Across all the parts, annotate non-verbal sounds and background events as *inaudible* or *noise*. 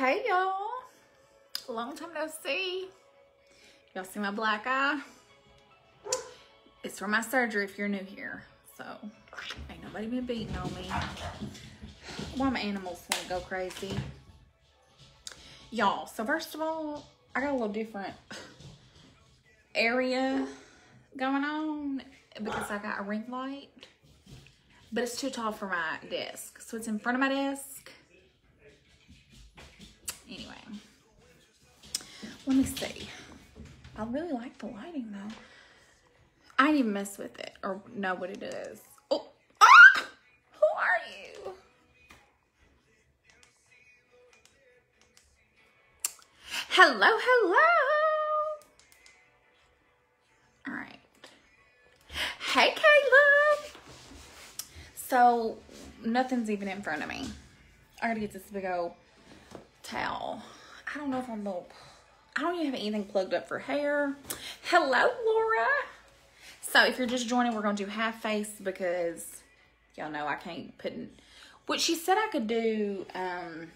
Hey y'all. Long time no see. Y'all see my black eye? It's from my surgery if you're new here. So ain't nobody been beating on me. Why my animals want to go crazy. Y'all, so first of all, I got a little different area going on because I got a ring light. But it's too tall for my desk. So it's in front of my desk. Anyway. Let me see. I really like the lighting though. I didn't even mess with it or know what it is. Oh, ah! Who are you? Hello, hello. All right. Hey, Caleb. So, nothing's even in front of me. I gotta get this big old towel. I don't know if I'm gonna, I don't even have anything plugged up for hair. Hello, Laura. So, if you're just joining, we're gonna do half face because y'all know I can't put in, what she said I could do, um,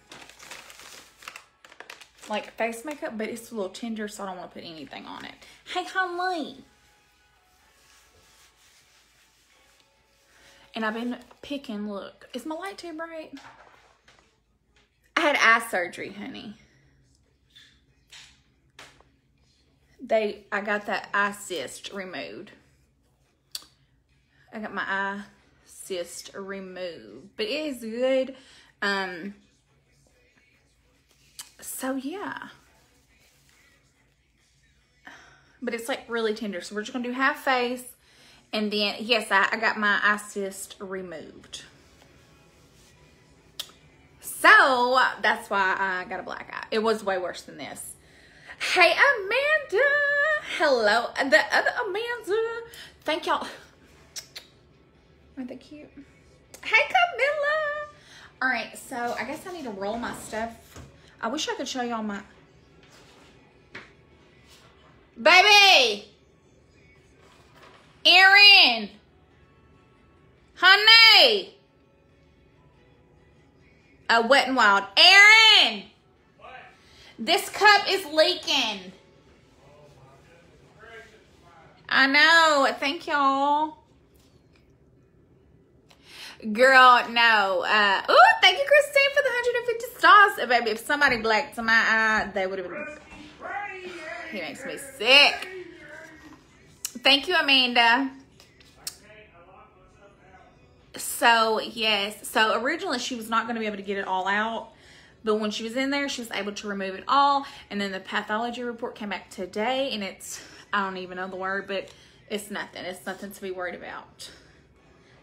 like face makeup, but it's a little tender, so I don't want to put anything on it. Hey, honey. And I've been picking, look, is my light too bright? Had eye surgery, honey. They, I got that eye cyst removed. I got my eye cyst removed, but it is good. Um, so yeah. But it's like really tender. So we're just gonna do half face. And then, yes, I, I got my eye cyst removed. So that's why I got a black eye. It was way worse than this. Hey, Amanda. Hello. The other Amanda. Thank y'all. Aren't they cute? Hey, Camilla. All right, so I guess I need to roll my stuff I wish I could show y'all my... Baby! Erin! Honey! A wet and wild. Aaron! What? This cup is leaking. I know. Thank y'all. Girl, no. Uh, oh, thank you, Christine, for the 150 stars. Baby, if somebody blacked to my eye, they would have been. He makes me sick. Thank you, Amanda. So, yes. So, originally, she was not going to be able to get it all out. But when she was in there, she was able to remove it all. And then the pathology report came back today. And it's, I don't even know the word, but it's nothing. It's nothing to be worried about.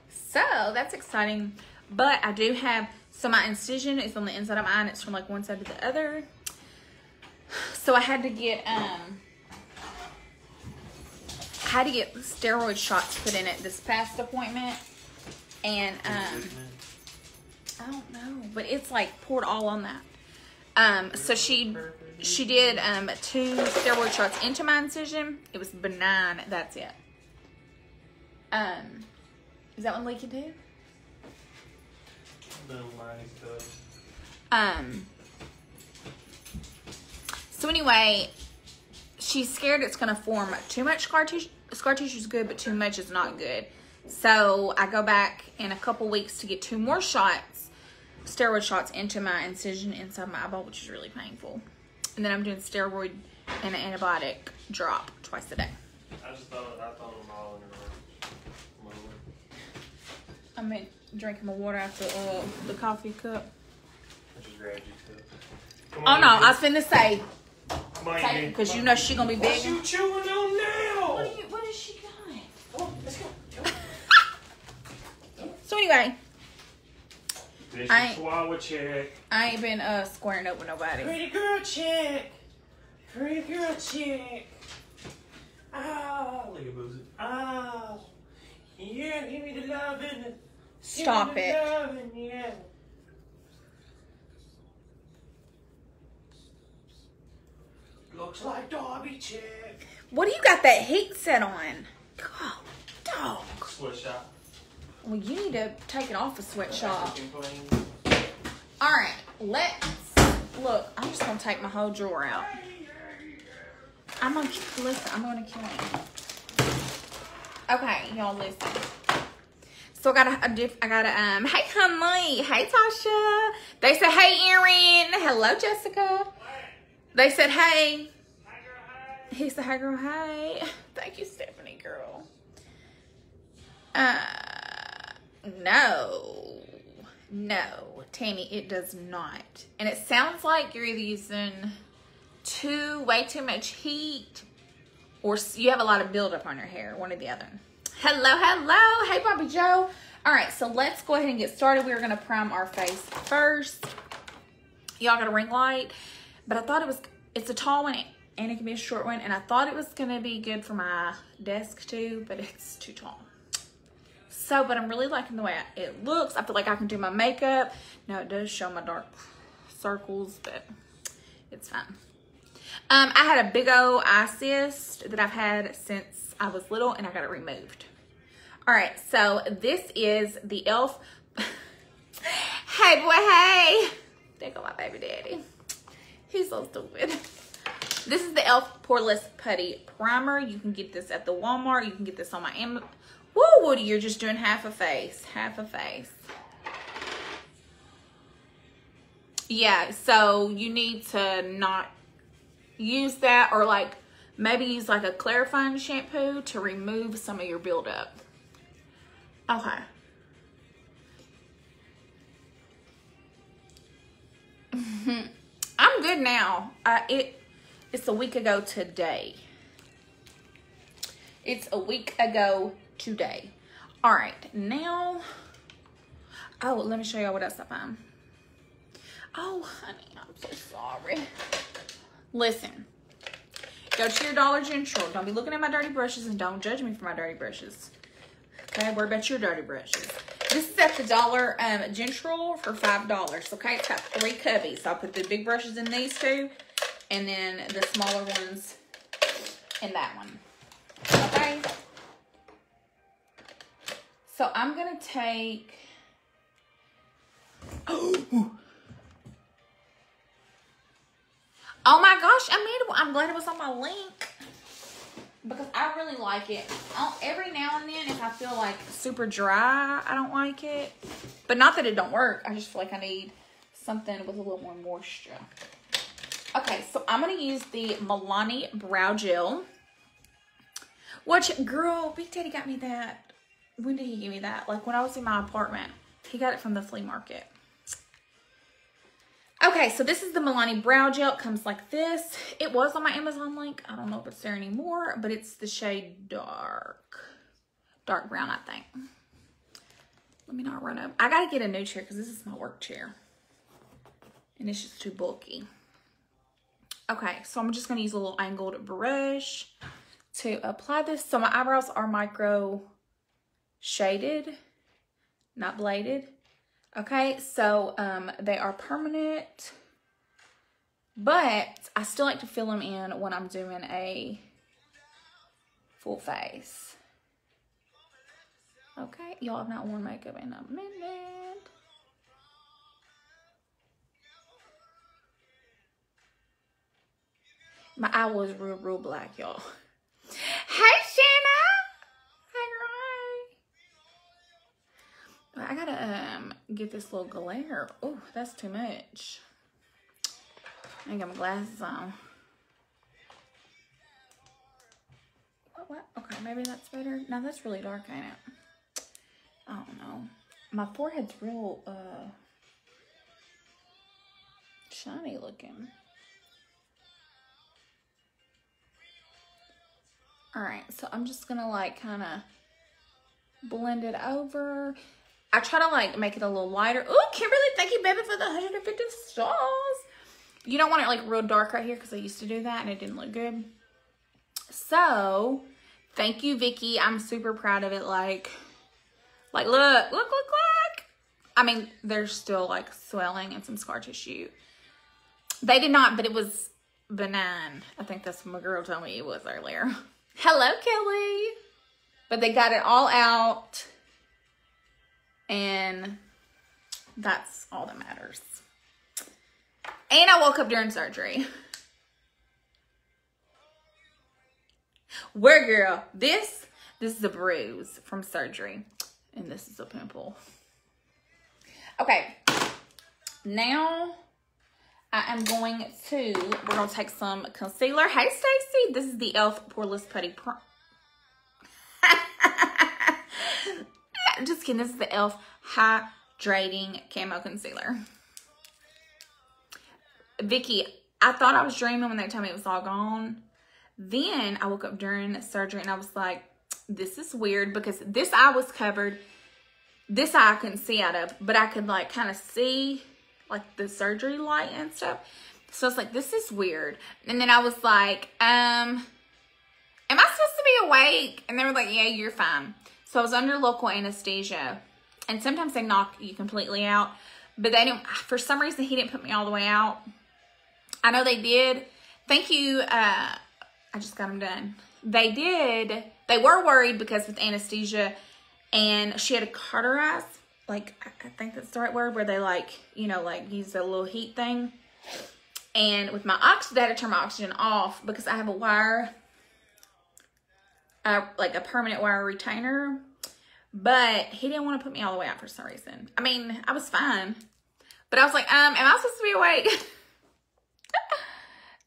So that's exciting. But I do have, so my incision is on the inside of and it's from like one side to the other. So I had to get, um, I had to get steroid shots put in it this past appointment. And, um, I don't know, but it's like poured all on that. Um, so she, she did, um, two steroid shots into my incision. It was benign. That's it. Um, is that one leaky too? Um. So anyway, she's scared it's gonna form too much scar tissue. Scar tissue is good, but too much is not good. So I go back in a couple weeks to get two more shots, steroid shots into my incision inside my eyeball, which is really painful. And then I'm doing steroid and an antibiotic drop twice a day. I just thought I thought them all in I meant drinking my water after the uh, the coffee cup. I just grabbed your cup. oh no, I was finna say. Because you know she gonna be big. What you chewing on now? What, you, what is she got? Oh, let's go. So anyway. I ain't, swallow. I ain't been uh squaring up with nobody. Pretty girl chick. Pretty girl check. Ah, look at Boozy. Ah, yeah, give me the love in it. Stop it. Looks like Darby chick. What do you got that heat set on? God, dog. Sweatshop. Well, you need to take it off a sweatshop. All right, let's look, I'm just gonna take my whole drawer out. I'm gonna listen. I'm gonna kill him. Okay, y'all listen. So I got a, a diff, I got a um. Hey, Hunley. Hey, Tasha. They said, hey, Erin. Hello, Jessica. They said, hey. He said, hi, girl. Hey. Thank you, Stephanie, girl. Uh, no, no, Tammy, it does not. And it sounds like you're either using too way too much heat or you have a lot of buildup on your hair, one or the other. Hello, hello. Hey, Bobby Joe. All right, so let's go ahead and get started. We're going to prime our face first. Y'all got a ring light, but I thought it was, it's a tall one and it can be a short one, and I thought it was going to be good for my desk too, but *laughs* it's too tall. So, but I'm really liking the way it looks. I feel like I can do my makeup. Now it does show my dark circles, but it's fine. Um, I had a big old eye cyst that I've had since I was little and I got it removed. All right, so this is the e.l.f. *laughs* hey, boy, hey. There go my baby daddy. He's so stupid. This is the e.l.f. Poreless Putty Primer. You can get this at the Walmart. You can get this on my Amazon. Woo, Wootie, you're just doing half a face. Half a face. Yeah, so you need to not use that or like maybe use like a clarifying shampoo to remove some of your buildup. Okay. *laughs* I'm good now. Uh, it it's a week ago today. It's a week ago today. All right, now, oh, let me show y'all what else I found. Oh, honey, I'm so sorry. Listen, go to your Dollar General. Don't be looking at my dirty brushes and don't judge me for my dirty brushes. Okay, worry about your dirty brushes? This is at the Dollar um, General for $5. Okay, it's got three cubbies. So I'll put the big brushes in these two and then the smaller ones in that one. Okay. So I'm going to take... Oh. *gasps* Oh my gosh, I made I'm glad it was on my link because I really like it. I'll, every now and then, if I feel like super dry, I don't like it. But not that it don't work. I just feel like I need something with a little more moisture. Okay, so I'm going to use the Milani Brow Gel. Which, girl, Big Daddy got me that. When did he give me that? Like when I was in my apartment. He got it from the flea market. Okay, so this is the Milani Brow Gel. It comes like this. It was on my Amazon link. I don't know if it's there anymore, but it's the shade dark. Dark brown, I think. Let me not run up. I got to get a new chair because this is my work chair. And it's just too bulky. Okay, so I'm just going to use a little angled brush to apply this. So my eyebrows are micro shaded, not bladed. Okay, so um, they are permanent, but I still like to fill them in when I'm doing a full face. Okay, y'all have not worn makeup in a minute. My eye was real, real black, y'all. Hey, Shanna! I gotta um get this little glare. Oh, that's too much. I got my glasses on. What, what? Okay, maybe that's better. Now that's really dark, ain't it? I don't know. My forehead's real uh shiny looking. All right, so I'm just gonna like kind of blend it over. I try to like make it a little lighter. Oh, Kimberly, thank you, baby, for the 150 stars. You don't want it like real dark right here because I used to do that and it didn't look good. So, thank you, Vicky. I'm super proud of it. Like, like, look, look, look, look. I mean, there's still like swelling and some scar tissue. They did not, but it was benign. I think that's what my girl told me it was earlier. *laughs* Hello, Kelly. But they got it all out. And that's all that matters. And I woke up during surgery. Where girl? This this is a bruise from surgery. And this is a pimple. Okay. Now I am going to we're gonna take some concealer. Hey Stacy, this is the e.l.f. Poreless Putty Pro. Just kidding, this is the e.l.f. Hydrating Camo Concealer. Vicky, I thought I was dreaming when they told me it was all gone. Then I woke up during surgery and I was like, this is weird because this eye was covered. This eye I couldn't see out of, but I could like kind of see like the surgery light and stuff. So I was like, this is weird. And then I was like, um, am I supposed to be awake? And they were like, yeah, you're fine. So I was under local anesthesia. And sometimes they knock you completely out. But they didn't, for some reason, he didn't put me all the way out. I know they did. Thank you. Uh, I just got them done. They did. They were worried because with anesthesia and she had a cauterize, like, I think that's the right word, where they like, you know, like use a little heat thing. And with my oxygen, I had to turn my oxygen off because I have a wire, uh, like a permanent wire retainer. But he didn't want to put me all the way out for some reason. I mean, I was fine. But I was like, um, am I supposed to be awake? *laughs*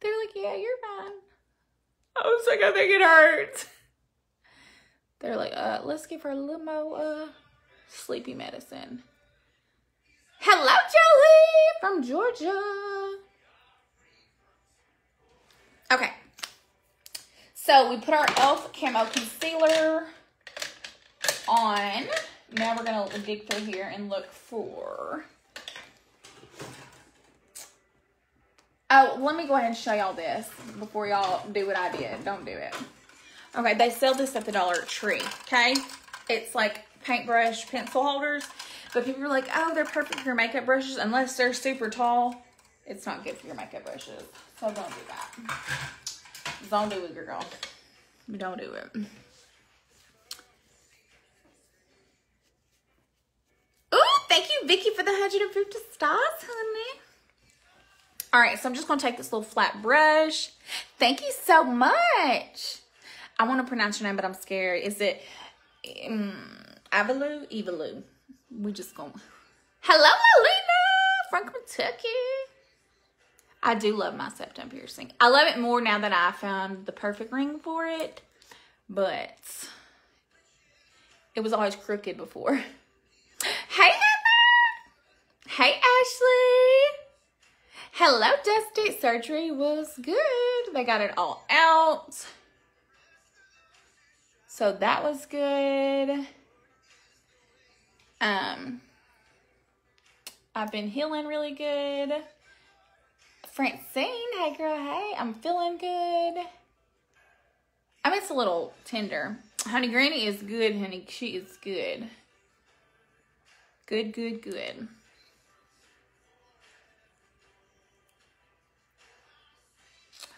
They're like, yeah, you're fine. I was like, I think it hurts. They're like, uh, let's give her a little more uh, sleepy medicine. Hello, Jolie from Georgia. Okay. So we put our e.l.f. Camo Concealer on. Now we're going to dig through here and look for Oh, let me go ahead and show y'all this before y'all do what I did. Don't do it. Okay, they sell this at the Dollar Tree, okay? It's like paintbrush pencil holders, but people are like, oh, they're perfect for your makeup brushes unless they're super tall. It's not good for your makeup brushes, so don't do that. Don't do it, girl. Don't do it. Ooh, thank you, Vicky, for the 150 stars, honey. All right, so I'm just gonna take this little flat brush. Thank you so much. I want to pronounce your name, but I'm scared. Is it um, Avalu? Evalu. We just gonna. Hello, Alina from Kentucky. I do love my septum piercing. I love it more now that I found the perfect ring for it, but it was always crooked before. *laughs* Hey, Emma. Hey, Ashley. Hello, Dusty. Surgery was good. They got it all out. So that was good. Um, I've been healing really good. Francine, hey girl, hey, I'm feeling good. I mean, it's a little tender. Honey Granny is good, honey. She is good. Good, good, good.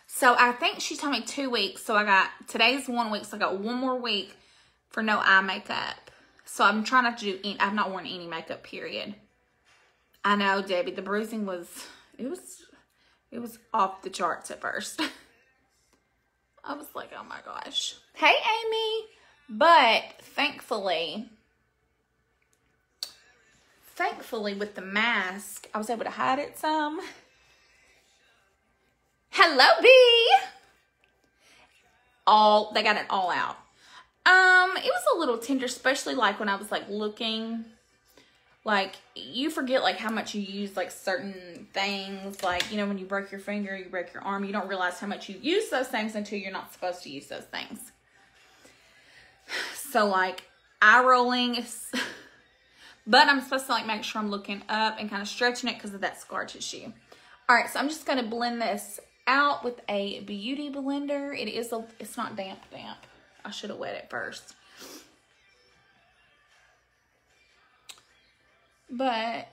So I think she told me two weeks. So I got, today's one week. So I got one more week for no eye makeup. So I'm trying not to do, any, I've not worn any makeup, period. I know, Debbie, the bruising was, it was, it was off the charts at first. *laughs* I was like, oh my gosh. Hey, Amy. But thankfully, thankfully with the mask, I was able to hide it some. Hello, B. All they got it all out. Um, it was a little tender, especially like when I was like looking. Like you forget like how much you use like certain things. Like you know when you break your finger, you break your arm. You don't realize how much you use those things until you're not supposed to use those things. So like eye rolling is. *laughs* But I'm supposed to like make sure I'm looking up and kind of stretching it because of that scar tissue. All right, so I'm just going to blend this out with a beauty blender. It is a, it's not damp damp. I should have wet it first. But,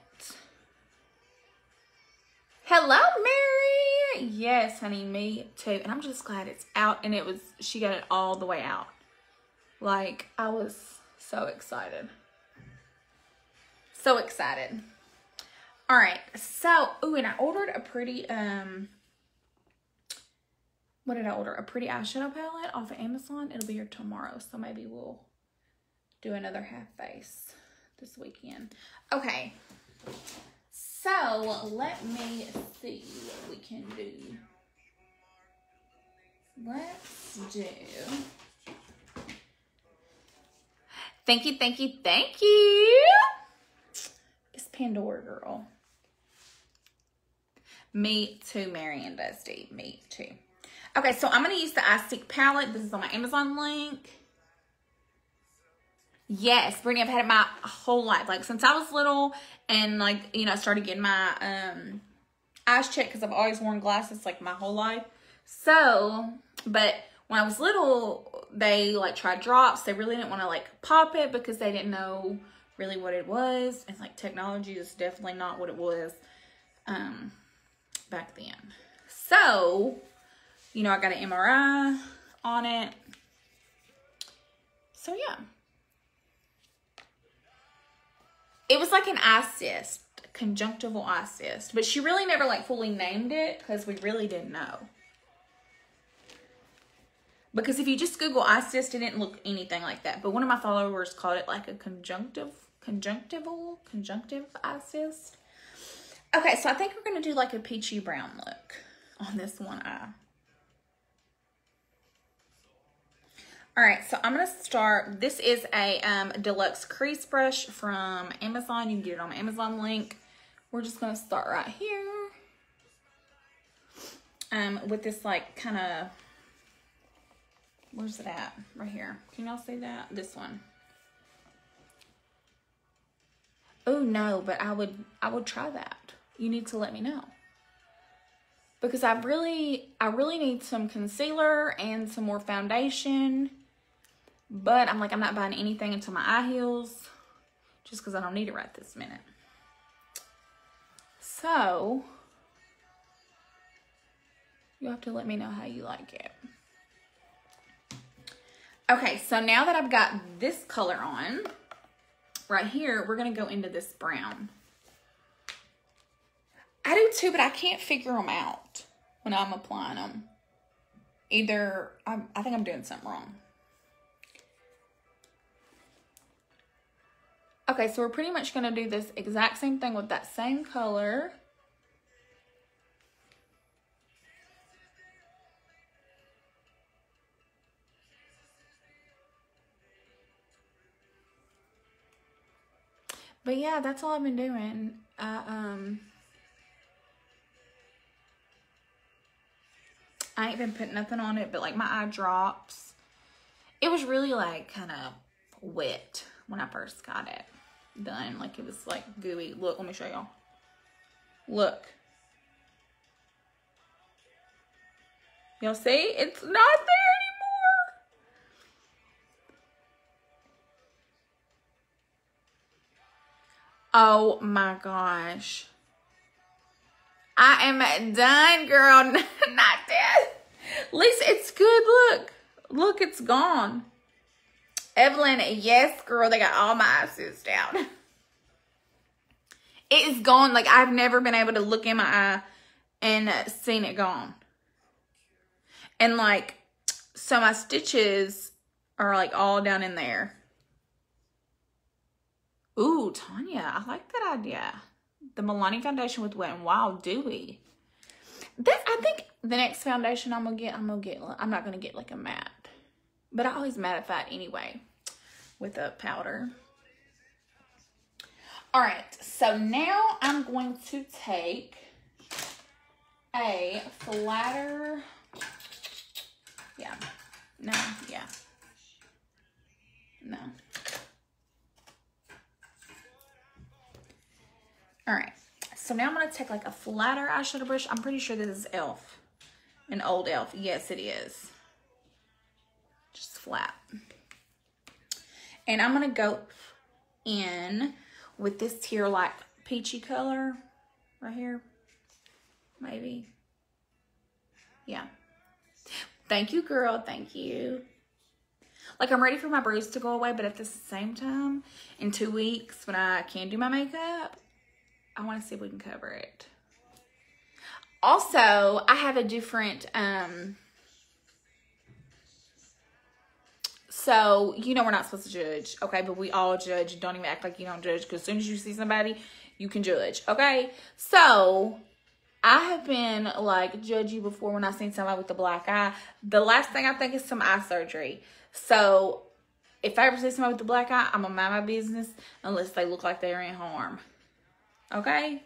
hello, Mary. Yes, honey, me too. And I'm just glad it's out and it was, she got it all the way out. Like, I was so excited. So excited. All right, so, ooh, and I ordered a pretty, um, what did I order? A pretty eyeshadow palette off of Amazon. It'll be here tomorrow, so maybe we'll do another half face this weekend. Okay, so let me see what we can do. Let's do. Thank you, thank you, thank you. It's Pandora Girl. Me too, Marion Dusty. Me too. Okay, so I'm going to use the iStick palette. This is on my Amazon link. Yes, Brittany, I've had it my whole life. Like, since I was little and, like, you know, I started getting my um, eyes checked because I've always worn glasses, like, my whole life. So, but when I was little, they, like, tried drops. They really didn't want to, like, pop it because they didn't know really what it was. And, like, technology is definitely not what it was. Um, back then. So, you know, I got an MRI on it. So, yeah. It was like an eye cyst, conjunctival eye cyst, but she really never like fully named it because we really didn't know. Because if you just Google eye cyst, it didn't look anything like that. But one of my followers called it like a conjunctive, conjunctival, conjunctive eye cyst. Okay, so I think we're going to do like a peachy brown look on this one eye. All right, so I'm to start. This is a um, deluxe crease brush from Amazon. You can get it on my Amazon link. We're just to start right here um, with this like kind of, where's it at? Right here. Can y'all see that? This one. Oh no, but I would I would try that you need to let me know. Because I really, I really need some concealer and some more foundation. But I'm like, I'm not buying anything until my eye heals. Just because I don't need it right this minute. So, you have to let me know how you like it. Okay, so now that I've got this color on, right here, we're going to go into this brown. I do too, but I can't figure them out when I'm applying them. Either, I'm, I think I'm doing something wrong. Okay, so we're pretty much going to do this exact same thing with that same color. But yeah, that's all I've been doing. Uh, um, I ain't been putting nothing on it, but like my eye drops. It was really like kind of wet when I first got it done. Like it was like gooey. Look, let me show y'all. Look. Y'all see? It's not there anymore. Oh my gosh. I am done, girl. *laughs* Not dead. At least it's good. Look. Look, it's gone. Evelyn, yes, girl. They got all my eyes down. It is gone. Like, I've never been able to look in my eye and seen it gone. And, like, so my stitches are, like, all down in there. Ooh, Tanya, I like that idea the Milani foundation with Wet n Wild Dewy. This, I think the next foundation I'm gonna get, I'm gonna get, I'm not gonna get like a matte, but I always mattify anyway with a powder. All right, so now I'm going to take a flatter, yeah, no, yeah, no. All right, so now I'm gonna take like a flatter eyeshadow brush. I'm pretty sure this is e.l.f. An old e.l.f. Yes, it is. Flat. And I'm gonna go in with this here like peachy color right here. Maybe. Yeah. Thank you, girl. Thank you. Like, I'm ready for my bruise to go away, but at the same time, in two weeks, when I can do my makeup, I want to see if we can cover it. Also, I have a different, um, so you know we're not supposed to judge, okay? But we all judge. Don't even act like you don't judge because as soon as you see somebody, you can judge, okay? So I have been like judgy before when I seen somebody with a black eye. The last thing I think is some eye surgery. So if I ever see somebody with a black eye, I'm gonna mind my business unless they look like they're in harm. Okay?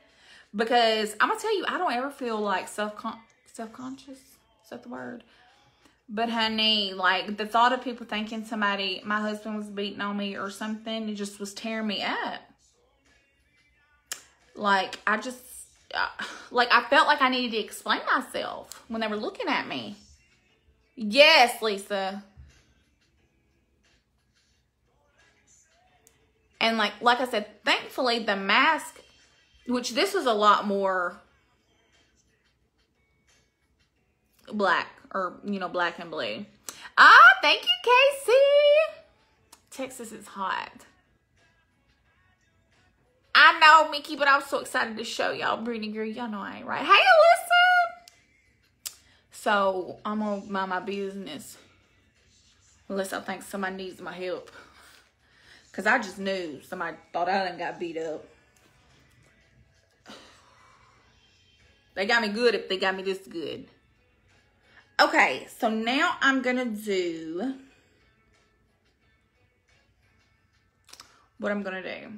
Because I'm gonna tell you, I don't ever feel like self self conscious. Is that the word? But honey, like the thought of people thinking somebody, my husband was beating on me or something, it just was tearing me up. Like I just, uh, like I felt like I needed to explain myself when they were looking at me. Yes, Lisa. And like, like I said, thankfully the mask which this was a lot more black or, you know, black and blue. Ah, thank you, Casey. Texas is hot. I know, Mickey, but I'm so excited to show y'all Brittany Girl. Y'all know I ain't right. Hey, Alyssa. So, I'm going to mind my business. Unless I think somebody needs my help. Because I just knew somebody thought I done got beat up. They got me good if they got me this good. Okay, so now I'm going to do what I'm going to do.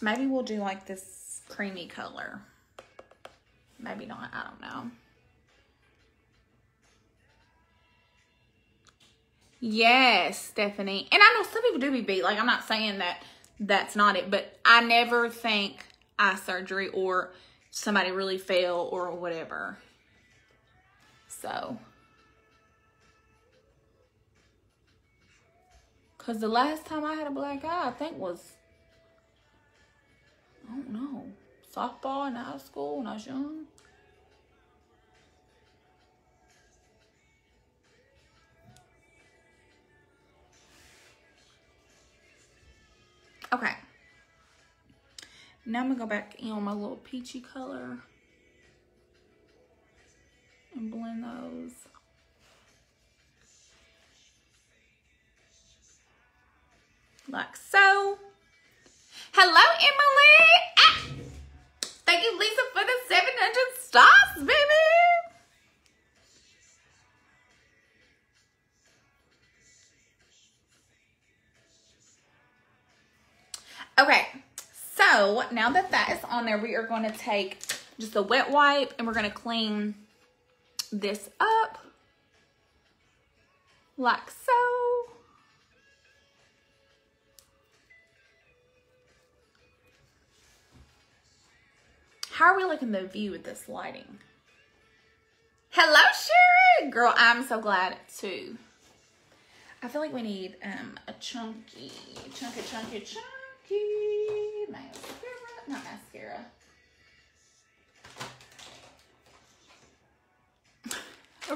Maybe we'll do like this creamy color. Maybe not, I don't know. Yes, Stephanie. And I know some people do be beat. Like, I'm not saying that that's not it, but I never think eye surgery or somebody really fell or whatever. So, because the last time I had a black eye, I think was, I don't know, softball in high school when I was young. Okay. Now I'm gonna go back in on my little peachy color on there, we are going to take just a wet wipe and we're going to clean this up like so. How are we looking the view with this lighting? Hello, Sherry! Girl, I'm so glad too. I feel like we need um, a chunky, chunky, chunky, chunky mascara, not mascara.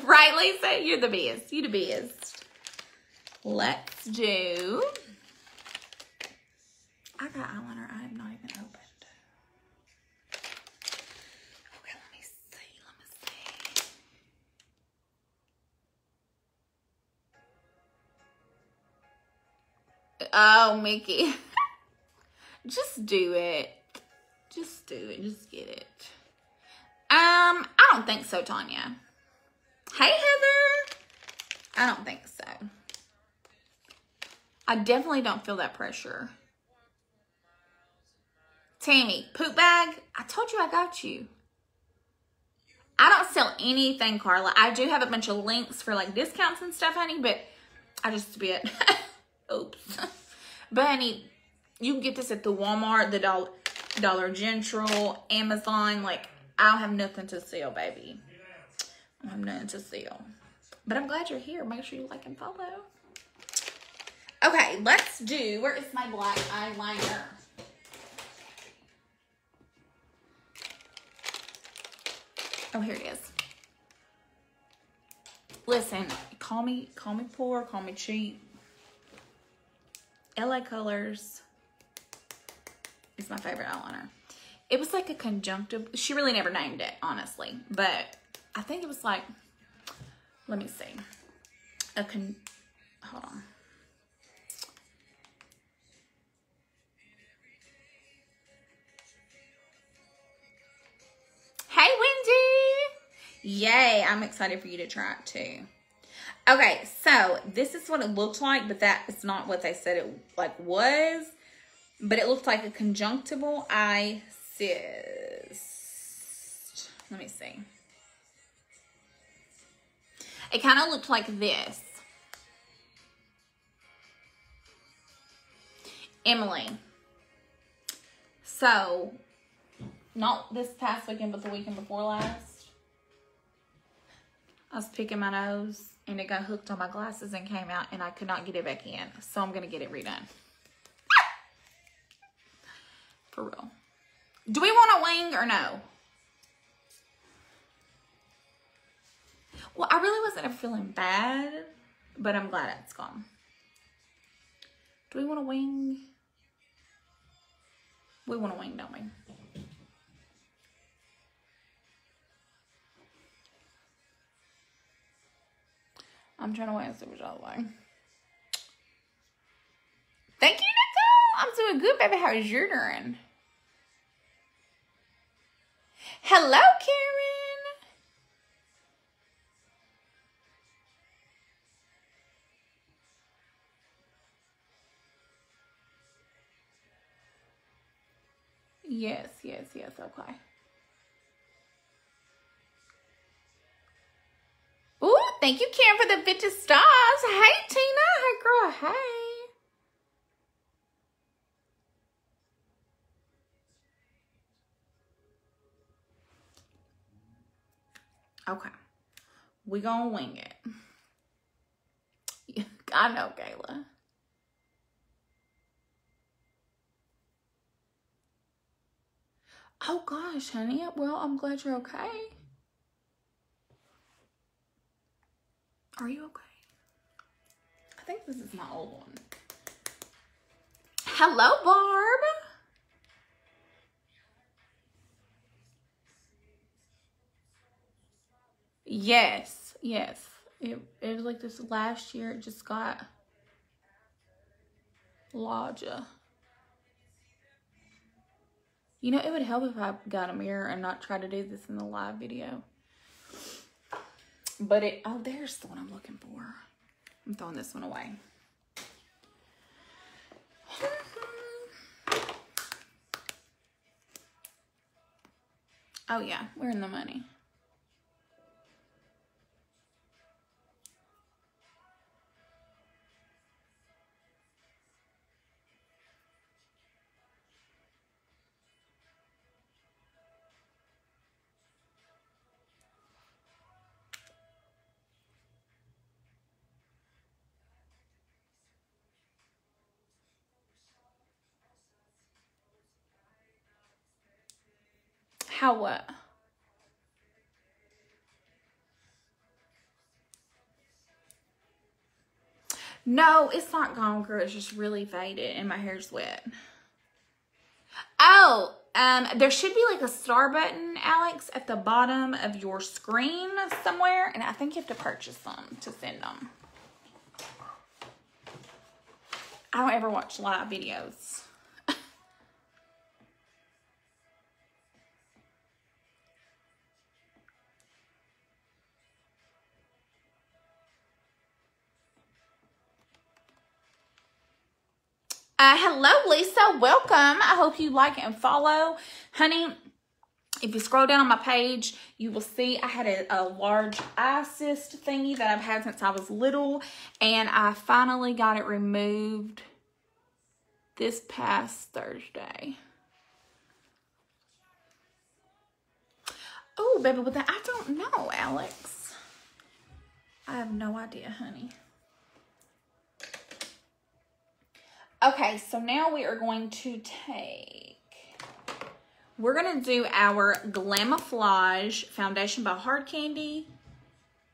right, Lisa? You're the best. You're the best. Let's do. I got eyeliner. I have not even opened. Okay, let me see. Let me see. Oh, Mickey. *laughs* Just do it. Just do it. Just get it. Um, I don't think so, Tanya. Hey, Heather. I don't think so. I definitely don't feel that pressure. Tammy, poop bag. I told you I got you. I don't sell anything, Carla. I do have a bunch of links for like discounts and stuff, honey, but I just bit. *laughs* Oops. *laughs* but honey, you can get this at the Walmart, the Dollar, Dollar General, Amazon. Like, I have nothing to sell, baby. I have nothing to sell. But I'm glad you're here. Make sure you like and follow. Okay, let's do, where is my black eyeliner? Oh, here it is. Listen, call me, call me poor, call me cheap. LA Colors my favorite eyeliner. It was like a conjunctive. She really never named it, honestly. But I think it was like, let me see. A con, hold on. Hey, Wendy. Yay, I'm excited for you to try it too. Okay, so this is what it looked like, but that is not what they said it like was. But it looked like a conjunctival eye cyst. Let me see. It kind of looked like this. Emily. So, not this past weekend, but the weekend before last, I was picking my nose and it got hooked on my glasses and came out and I could not get it back in. So I'm going to get it redone. For real. Do we want a wing or no? Well, I really wasn't ever feeling bad, but I'm glad it's gone. Do we want a wing? We want a wing, don't we? I'm trying to wait and see what y'all like. Thank you, Nicole. I'm doing good, baby. How's your doing? Hello, Karen. Yes, yes, yes, okay. Ooh, thank you, Karen, for the 50 stars. Hey, Tina. Hey, girl. Hey. Okay. We gonna wing it. *laughs* I know, Kayla. Oh gosh, honey. Well, I'm glad you're okay. Are you okay? I think this is my old one. Hello, Barb. Yes, yes. It, it was like this last year. It just got larger. You know, it would help if I got a mirror and not try to do this in the live video. But it, oh, there's the one I'm looking for. I'm throwing this one away. Oh yeah, we're in the money. How what? No, it's not gone, girl. It's just really faded and my hair's wet. Oh, um, there should be like a star button, Alex, at the bottom of your screen somewhere. And I think you have to purchase them to send them. I don't ever watch live videos. Uh, hello, Lisa. Welcome. I hope you like and follow. Honey, if you scroll down on my page, you will see I had a, a, large eye cyst thingy that I've had since I was little, and I finally got it removed this past Thursday. Oh, baby, but that, I don't know, Alex. I have no idea, honey. Okay, so now we are going to take, we're going to do our Glamouflage Foundation by Hard Candy.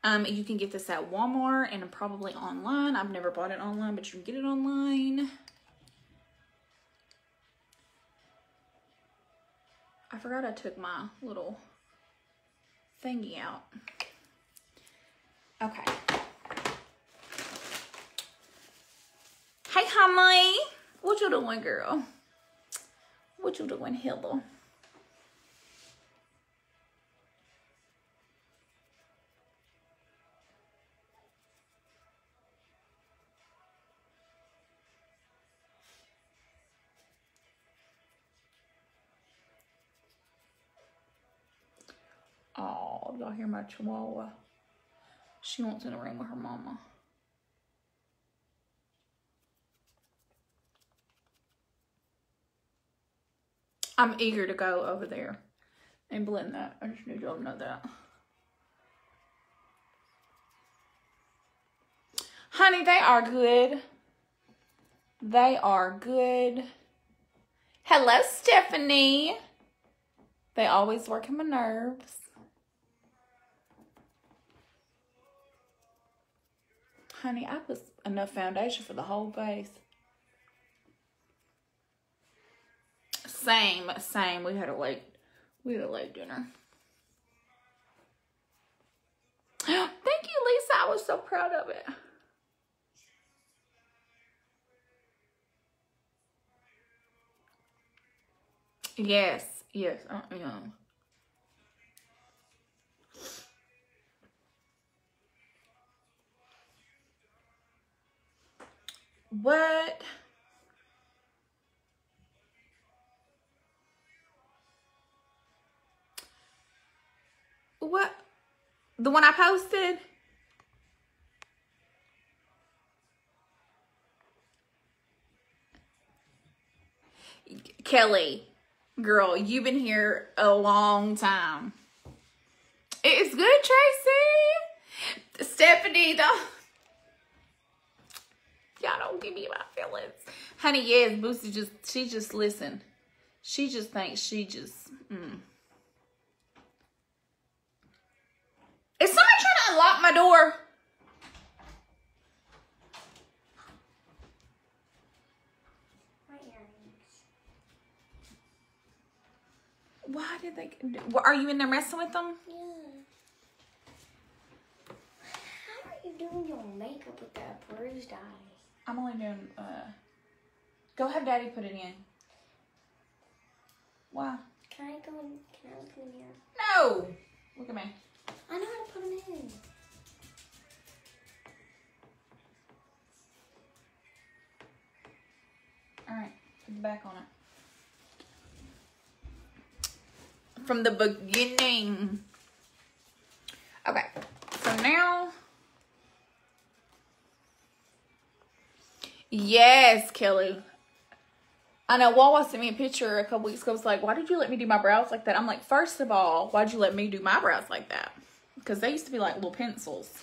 Um, you can get this at Walmart and probably online. I've never bought it online, but you can get it online. I forgot I took my little thingy out. Okay. Hey, honey. What you doing, girl? What you doing, Hilda? Oh, y'all hear my chihuahua? She wants in the room with her mama. I'm eager to go over there and blend that. I just need y'all to know that. Honey, they are good. They are good. Hello, Stephanie. They always work in my nerves. Honey, I put enough foundation for the whole face. Same, same. We had a late, we had a late dinner. *gasps* Thank you, Lisa. I was so proud of it. Yes, yes, uh, yeah. What? What? The one I posted? Kelly, girl, you've been here a long time. It's good, Tracy. Stephanie, the y'all don't give me my feelings. Honey, yes, Boosie just she just listen. She just thinks she just mm. Is to unlock my door? My earrings. Why did they? What, Are you in there messing with them? Yeah. How are you doing your makeup with that bruised eye? I'm only doing. Uh, go have Daddy put it in. Why? Can I go in? Can I look in here? No. Look at me. I know how to put them in. All right, put the back on it. From the beginning. Okay, so now. Yes, Kelly. I know Wawa sent me a picture a couple weeks ago. Was like, why did you let me do my brows like that? I'm like, first of all, why'd you let me do my brows like that? Because they used to be like little pencils.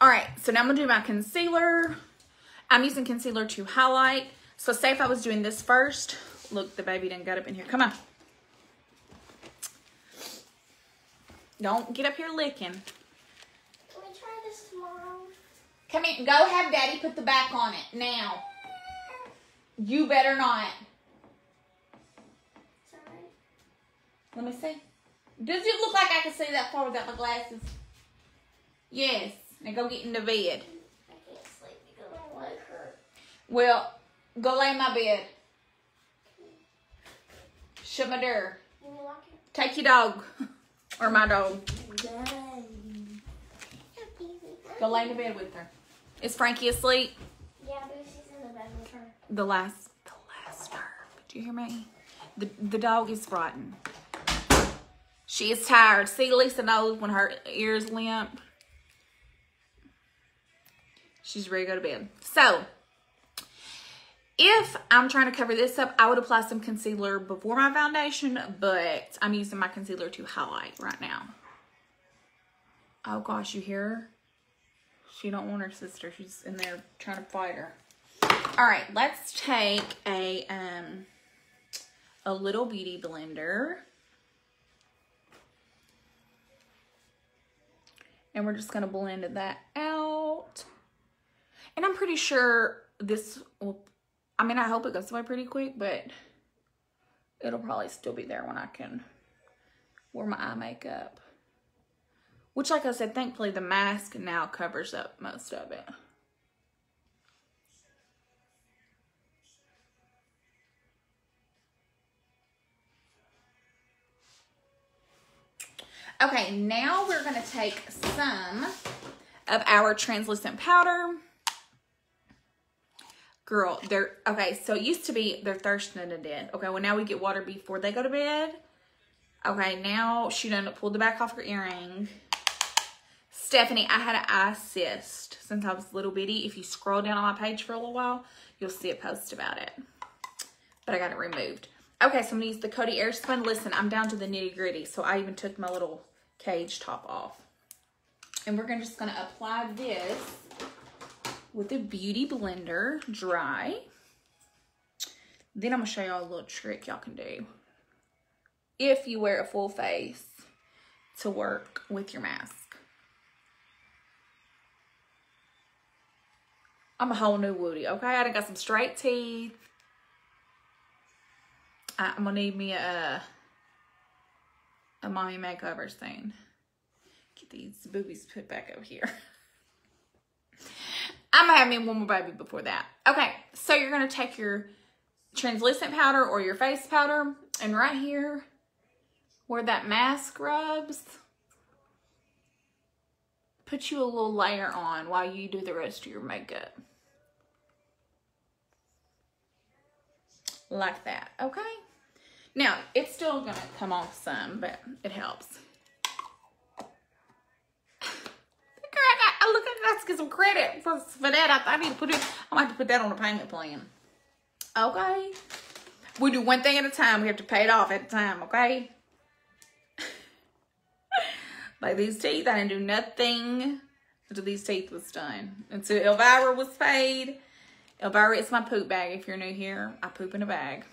All right, so now I'm gonna do my concealer. I'm using concealer to highlight. So say if I was doing this first. Look, the baby didn't get up in here. Come on. Don't get up here licking. Can we try this tomorrow? Come in. Go have daddy put the back on it now. You better not. Sorry. Let me see. Does it look like I can see that far without my glasses? Yes. Now go get in the bed. I can't sleep because my leg hurt. Well, go lay in my bed. Shut my door. Can you lock it? Take your dog. *laughs* or my dog. Go lay in the bed with her. Is Frankie asleep? Yeah, Boosie's in the bed with her. The last, the last nerve. Do you hear me? The the dog is frightened. She is tired. See, Lisa knows when her ears limp. She's ready to go to bed. So, if I'm trying to cover this up, I would apply some concealer before my foundation, but I'm using my concealer to highlight right now. Oh gosh, you hear her? She don't want her sister. She's in there trying to fight her. All right, let's take a um a little beauty blender. And we're just gonna blend that out. And I'm pretty sure this will, I mean, I hope it goes away pretty quick, but it'll probably still be there when I can wear my eye makeup. Which, like I said, thankfully the mask now covers up most of it. Okay, now we're gonna take some of our translucent powder. Girl, they're, okay, so it used to be they're thirsting to death. Okay, well now we get water before they go to bed. Okay, now she done pulled the back off her earring. Stephanie, I had an eye cyst since I was little bitty. If you scroll down on my page for a little while, you'll see a post about it. But I got it removed. Okay, so I'm gonna use the Coty Airspun. Listen, I'm down to the nitty gritty, so I even took my little cage top off. And we're gonna just gonna apply this with a beauty blender dry. Then I'm gonna show y'all a little trick y'all can do. If you wear a full face to work with your mask. I'm a whole new Wootie, okay? I done got some straight teeth. I, I'm gonna need me a, a mommy makeover soon. Get these boobies put back up here. *laughs* I'm gonna have me one more baby before that. Okay, so you're gonna take your translucent powder or your face powder and right here where that mask rubs, put you a little layer on while you do the rest of your makeup. Like that, okay? Now, it's still gonna come off some, but it helps. I, look, I got to get some credit for, for that. I, I need to put it, I'm gonna have to put that on a payment plan. Okay? We do one thing at a time. We have to pay it off at a time, okay? *laughs* like these teeth, I didn't do nothing until these teeth was done. Until Elvira was paid. Elvira, it's my poop bag. If you're new here, I poop in a bag.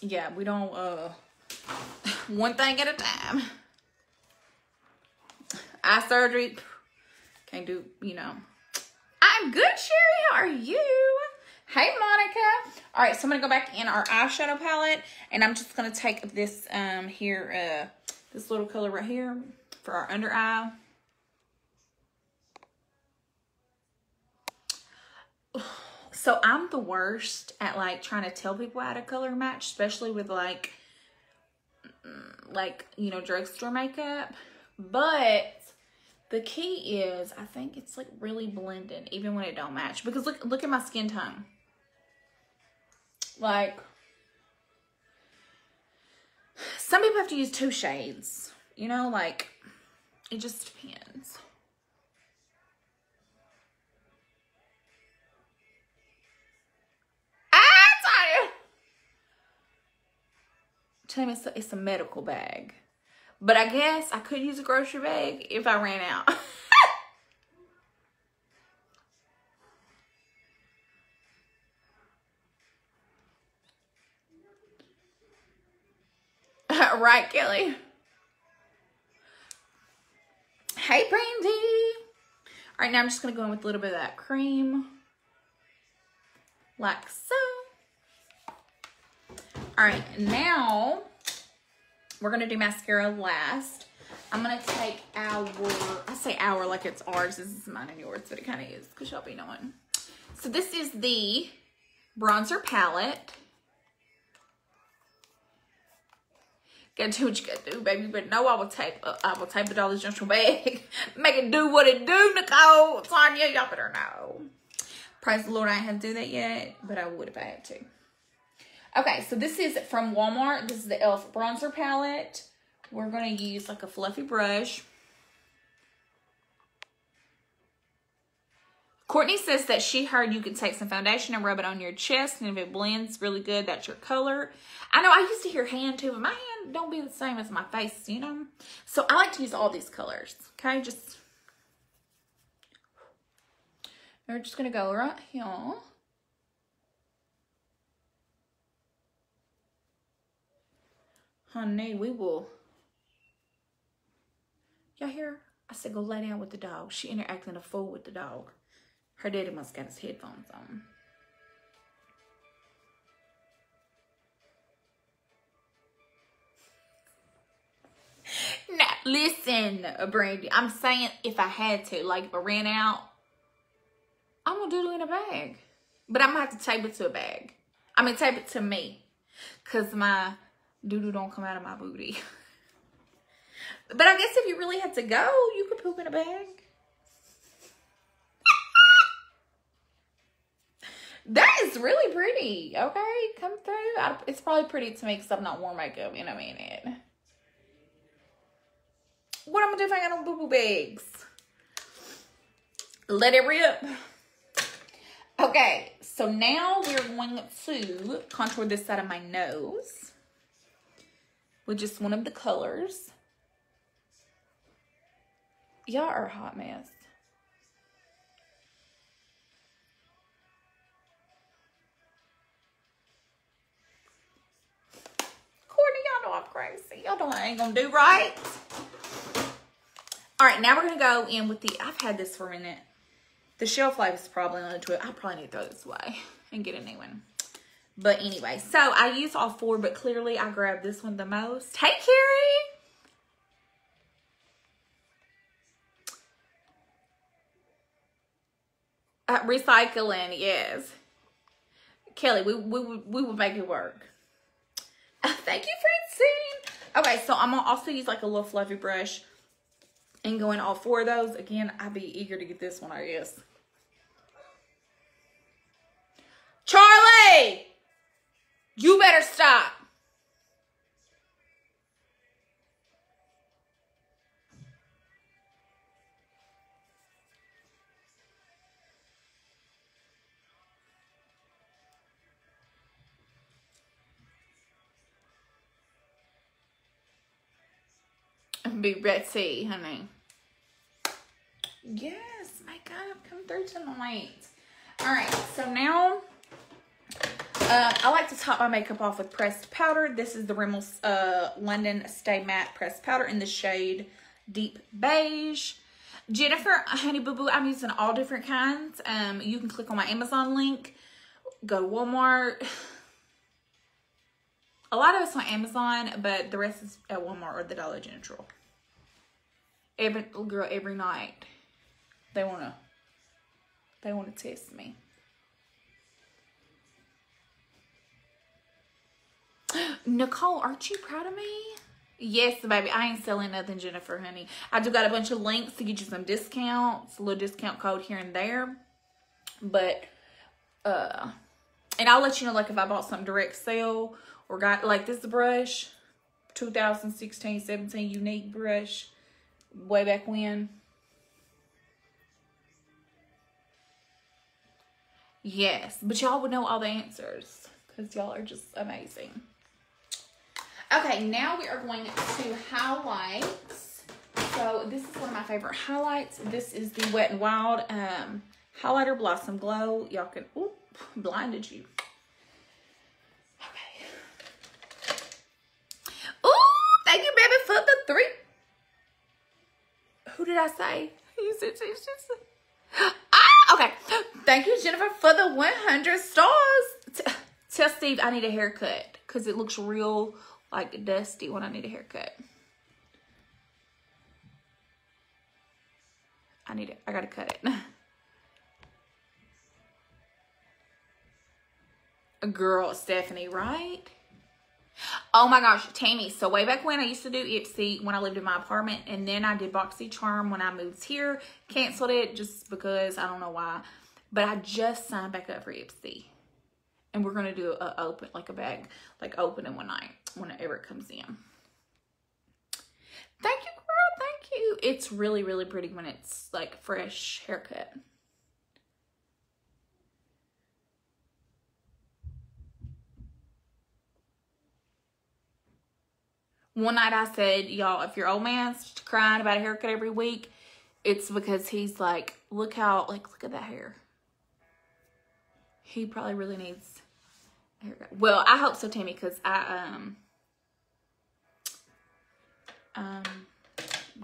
Yeah, we don't, uh, *laughs* one thing at a time. Eye surgery, can't do, you know. I'm good, Sherry. How are you? Hey, Monica. All right, so I'm to go back in our eyeshadow palette, and I'm just to take this um here, uh, this little color right here for our under eye. *sighs* So I'm the worst at like trying to tell people how to color match, especially with like, mm, like, you know, drugstore makeup. But the key is, I think it's like really blending, even when it don't match. Because look, look at my skin tone. Like, some people have to use two shades, you know, like, it just depends. Tell you, it's a, it's a medical bag. But I guess I could use a grocery bag if I ran out. *laughs* *laughs* right, Kelly? Hey, Brandy. All right, now I'm just going to go in with a little bit of that cream. Like so. All right, now we're to do mascara last. I'm to take our, I say our like it's ours. This is mine and yours, but it kind of is because y'all be knowing. So this is the bronzer palette. Gotta do what you gotta do, baby. But no, I will tape. Uh, I will tape all this junction bag. *laughs* Make it do what it do, Nicole. Tanya, y'all better know. Praise the Lord, I to do that yet, but I would if I had to. Okay, so this is from Walmart. This is the e.l.f. bronzer palette. We're gonna use like a fluffy brush. Courtney says that she heard you could take some foundation and rub it on your chest, and if it blends really good, that's your color. I know I used to hear hand too, but my hand don't be the same as my face, you know? So I like to use all these colors, okay? Just, we're just gonna go right here. honey, we will. Y'all hear? I said, go lay down with the dog. She interacting a fool with the dog. Her daddy must got his headphones on. now, listen, Brandy. I'm saying if I had to, like if I ran out, I'm gonna do it in a bag. But I'm gonna have to tape it to a bag. I mean, tape it to me. Cause my doo-doo don't come out of my booty. *laughs* but I guess if you really had to go, you could poop in a bag. That is really pretty. Okay, come through. I, it's probably pretty to me because I've not worn makeup in minute. What I'm gonna do if I got no boo boo bags? Let it rip. Okay, so now we're going to contour this side of my nose with just one of the colors. Y'all are a hot mess. Courtney, y'all know I'm crazy. Y'all know I ain't gonna do right. All right, now we're gonna go in with the, I've had this for a minute. The shelf life is probably on the it. I probably need to throw this away and get a new one. But anyway, so I used all four, but clearly I grabbed this one the most. Hey, Carrie. Uh, recycling, yes. Kelly, we, we, we would make it work. Uh, thank you, Francine. Okay, so I'm gonna also use like a little fluffy brush and go in all four of those. Again, I'd be eager to get this one, I guess. Charlie! You better stop. Be Betsy, honey. Yes, my God, I've come through tonight. All right, so now uh, I like to top my makeup off with pressed powder. This is the Rimmel uh, London Stay Matte Pressed Powder in the shade Deep Beige. Jennifer, Honey Boo Boo, I'm using all different kinds. Um, you can click on my Amazon link, go to Walmart. A lot of it's on Amazon, but the rest is at Walmart or the Dollar General. Every girl, every night, they wanna, they wanna test me. Nicole, aren't you proud of me? Yes, baby. I ain't selling nothing, Jennifer, honey. I do got a bunch of links to get you some discounts, a little discount code here and there. But, uh, and I'll let you know, like, if I bought some direct sale or got, like, this brush, 2016, 17 unique brush, way back when. Yes, but y'all would know all the answers because y'all are just amazing. Okay, now we are going to highlights. So this is one of my favorite highlights. This is the Wet n Wild um, Highlighter Blossom Glow. Y'all can, oop, blinded you. Okay. Ooh, thank you, baby, for the three. Who did I say? *laughs* You said, she said, *gasps* ah, okay. Thank you, Jennifer, for the 100 stars. T tell Steve I need a haircut because it looks real like dusty when I need a haircut. I need it. I gotta cut it. *laughs* A girl, Stephanie, right? Oh my gosh, Tammy. So way back when I used to do Ipsy when I lived in my apartment and then I did BoxyCharm when I moved here. Canceled it just because I don't know why. But I just signed back up for Ipsy. And we're going to do a open, like a bag, like open in one night whenever it comes in. Thank you, girl. Thank you. It's really, really pretty when it's like fresh haircut. One night I said, y'all, if your old man's crying about a haircut every week, it's because he's like, look how, like, look at that hair. He probably really needs. Well, I hope so, Tammy, because I, um, um,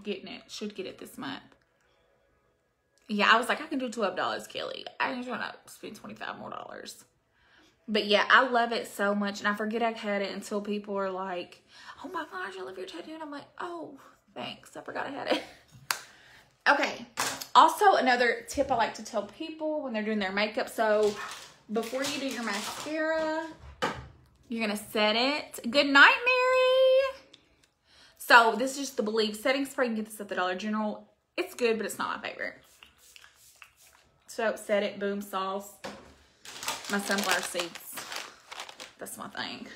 getting it, should get it this month. Yeah, I was like, I can do $12, Kelly. I ain't trying to spend 25 more dollars. But yeah, I love it so much. And I forget I had it until people are like, oh my gosh, I love your tattoo. And I'm like, oh, thanks. I forgot I had it. *laughs* Okay. Also, another tip I like to tell people when they're doing their makeup. So before you do your mascara, you're going to set it. Good night, Mary. So this is just the Believe setting spray. You can get this at the Dollar General. It's good, but it's not my favorite. So set it, boom, sauce. My sunflower seeds, that's my thing,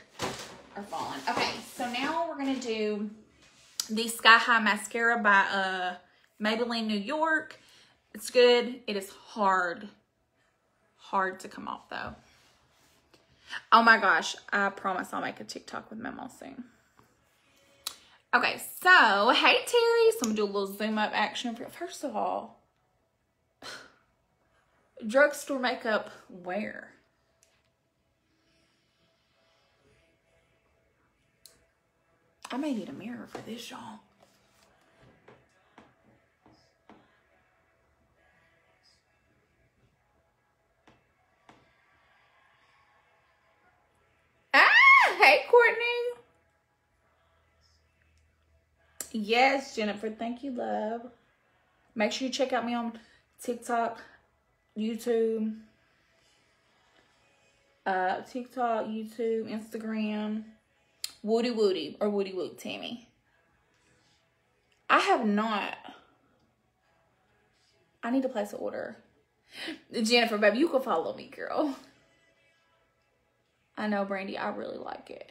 are falling. Okay, so now we're going to do the Sky High Mascara by uh, Maybelline New York. It's good. It is hard, hard to come off though. Oh my gosh, I promise I'll make a TikTok with Memo soon. Okay, so, hey Terry. So I'm gonna do a little zoom up action. First of all, *sighs* drugstore makeup where? I may need a mirror for this, y'all. Hey Courtney. Yes, Jennifer. Thank you, love. Make sure you check out me on TikTok, YouTube, uh, TikTok, YouTube, Instagram. Wootie Wootie or Wootie Woot Tammy. I have not. I need to place an order. Jennifer, baby, you can follow me, girl. I know, Brandy, I really like it.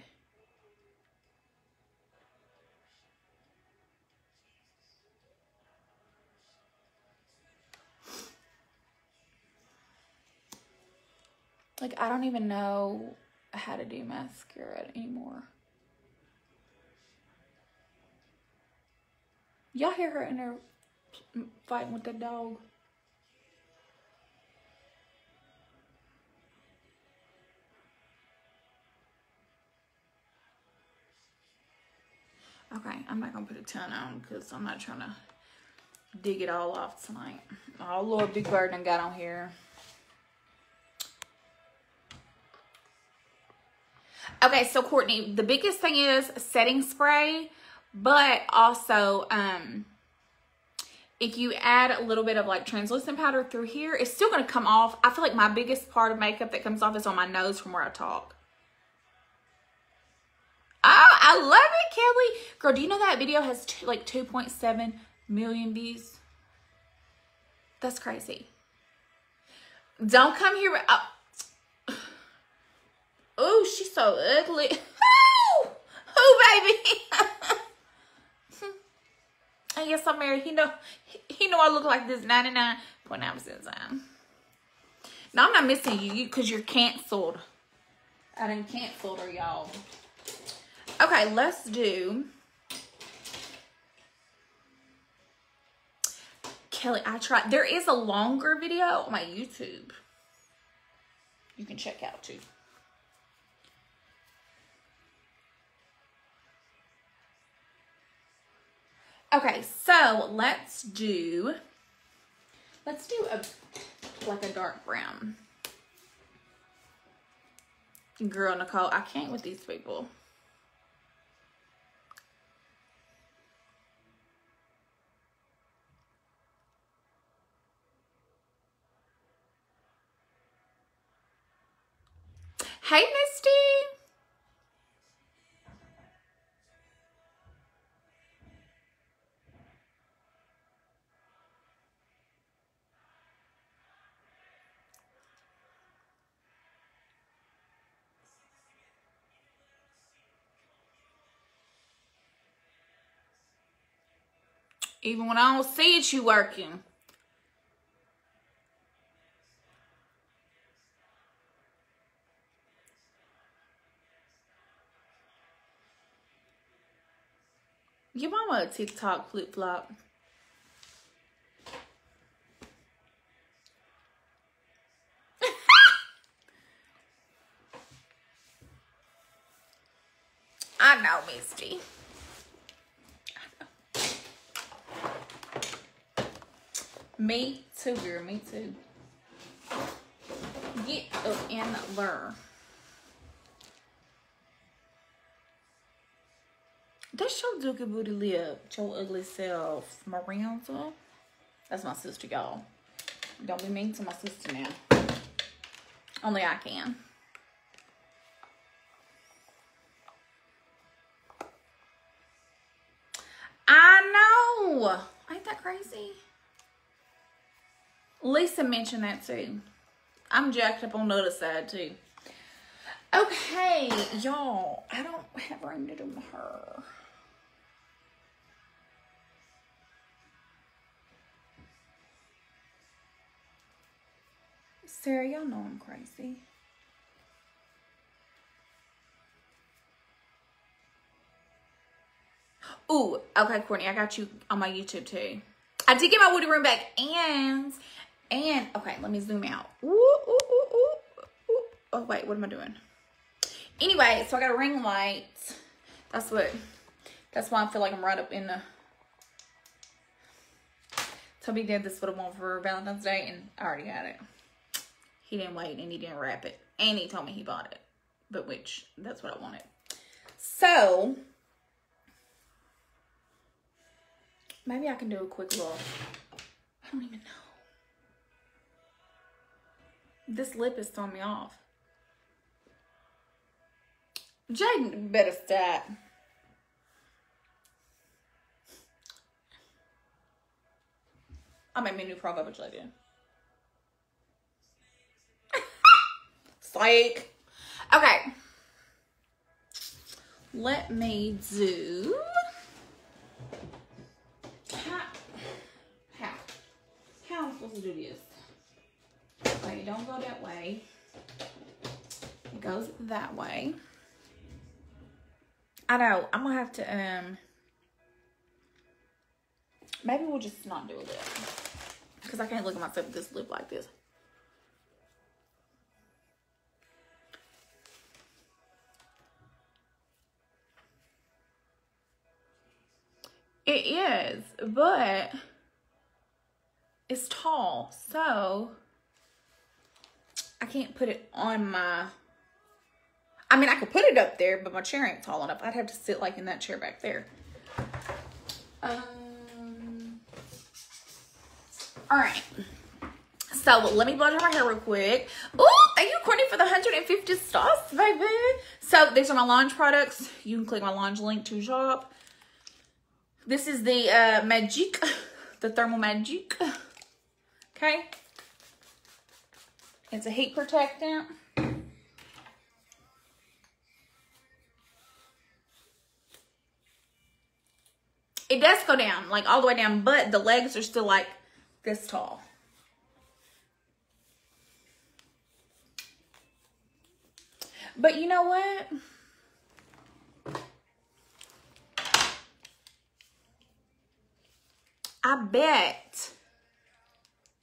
Like, I don't even know how to do mascara anymore. Y'all hear her in there fighting with the dog? Okay, I'm not gonna put a ton on because I'm not trying to dig it all off tonight. Oh Lord, Big Bird I got on here. Okay, so Courtney, the biggest thing is setting spray, but also um, if you add a little bit of like translucent powder through here, it's still to come off. I feel like my biggest part of makeup that comes off is on my nose from where I talk. I love it, Kelly. Girl, do you know that video has two, like 2.7 million views? That's crazy. Don't come here. Oh, oh she's so ugly. *laughs* Oh, oh baby. *laughs* and yes, I'm married. He know, he know I look like this 99.9% time. No, I'm not missing you because you, are canceled. I done canceled her, y'all. Okay, let's do Kelly. I tried. There is a longer video on my YouTube. You can check out too. Okay, so let's do, let's do a, like a dark brown. Girl, Nicole, I can't with these people. Hey, Misty. Even when I don't see it, you working. Give mama a TikTok flip flop. *laughs* I know, Misty. Me too, girl. Me too. Get up and learn. That's your dookie Booty Lip. Your ugly self. Miranda. That's my sister, y'all. Don't be mean to my sister now. Only I can. I know. Ain't that crazy? Lisa mentioned that too. I'm jacked up on the other side too. Okay, y'all. I don't have room to do hair. Sarah, y'all know I'm crazy. Ooh, okay, Courtney, I got you on my YouTube too. I did get my Wootie room back and, and, okay, let me zoom out. Ooh, ooh, ooh, ooh. Oh, wait, what am I doing? Anyway, so I got a ring light. That's what, that's why I feel like I'm right up in the, Toby did this I want for Valentine's Day and I already got it. He didn't wait and he didn't wrap it. And he told me he bought it. But which, that's what I wanted. So, maybe I can do a quick little, I don't even know. This lip is throwing me off. Jaden better stop. I'll make me a new frog up, Psych. Okay. Let me do. How? How? How am I supposed to do this? Okay, don't go that way. It goes that way. I know. I'm gonna have to um. Maybe we'll just not do a lip because I can't look at myself with this lip like this. It is, but it's tall, so I can't put it on my. I mean, I could put it up there, but my chair ain't tall enough. I'd have to sit like in that chair back there. Um. All right. So let me blow dry my hair real quick. Oh, thank you, Courtney, for the 150 stars, baby. So these are my L'ange products. You can click my L'ange link to shop. This is the uh, Magic, *laughs* the Thermal Magic. Okay. It's a heat protectant. It does go down, like all the way down, but the legs are still like this tall. But you know what? I bet.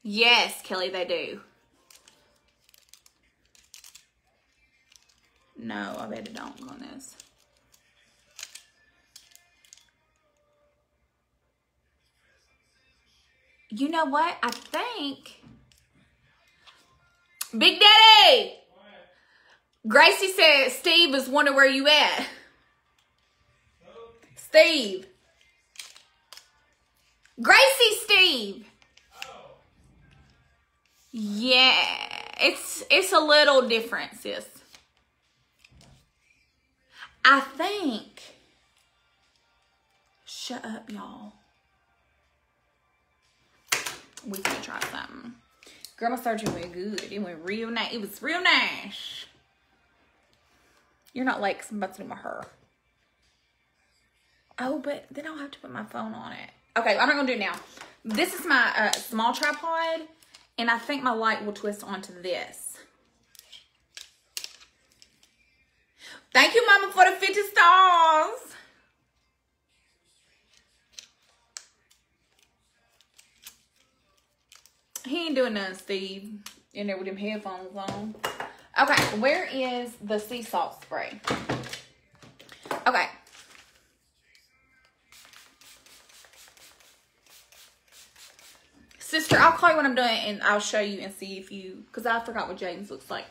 Yes, Kelly, they do. No, I bet it don't on this. You know what? I think. Big Daddy! Gracie said Steve is wondering where you at. Steve. Gracie Steve. Yeah, it's it's a little different, sis. I think. Shut up, y'all. We can try something. My surgery went good. It went real nice. It was real nice. You're not like about to do my hair. Oh, but then I'll have to put my phone on it. Okay, I'm not gonna do it now. This is my uh, small tripod, and I think my light will twist onto this. Thank you, Mama, for the 50 stars. He ain't doing nothing, Steve. In there with them headphones on. Okay, where is the sea salt spray? Okay. Sister, I'll call you when I'm done and I'll show you and see if you, because I forgot what Jaden's looks like.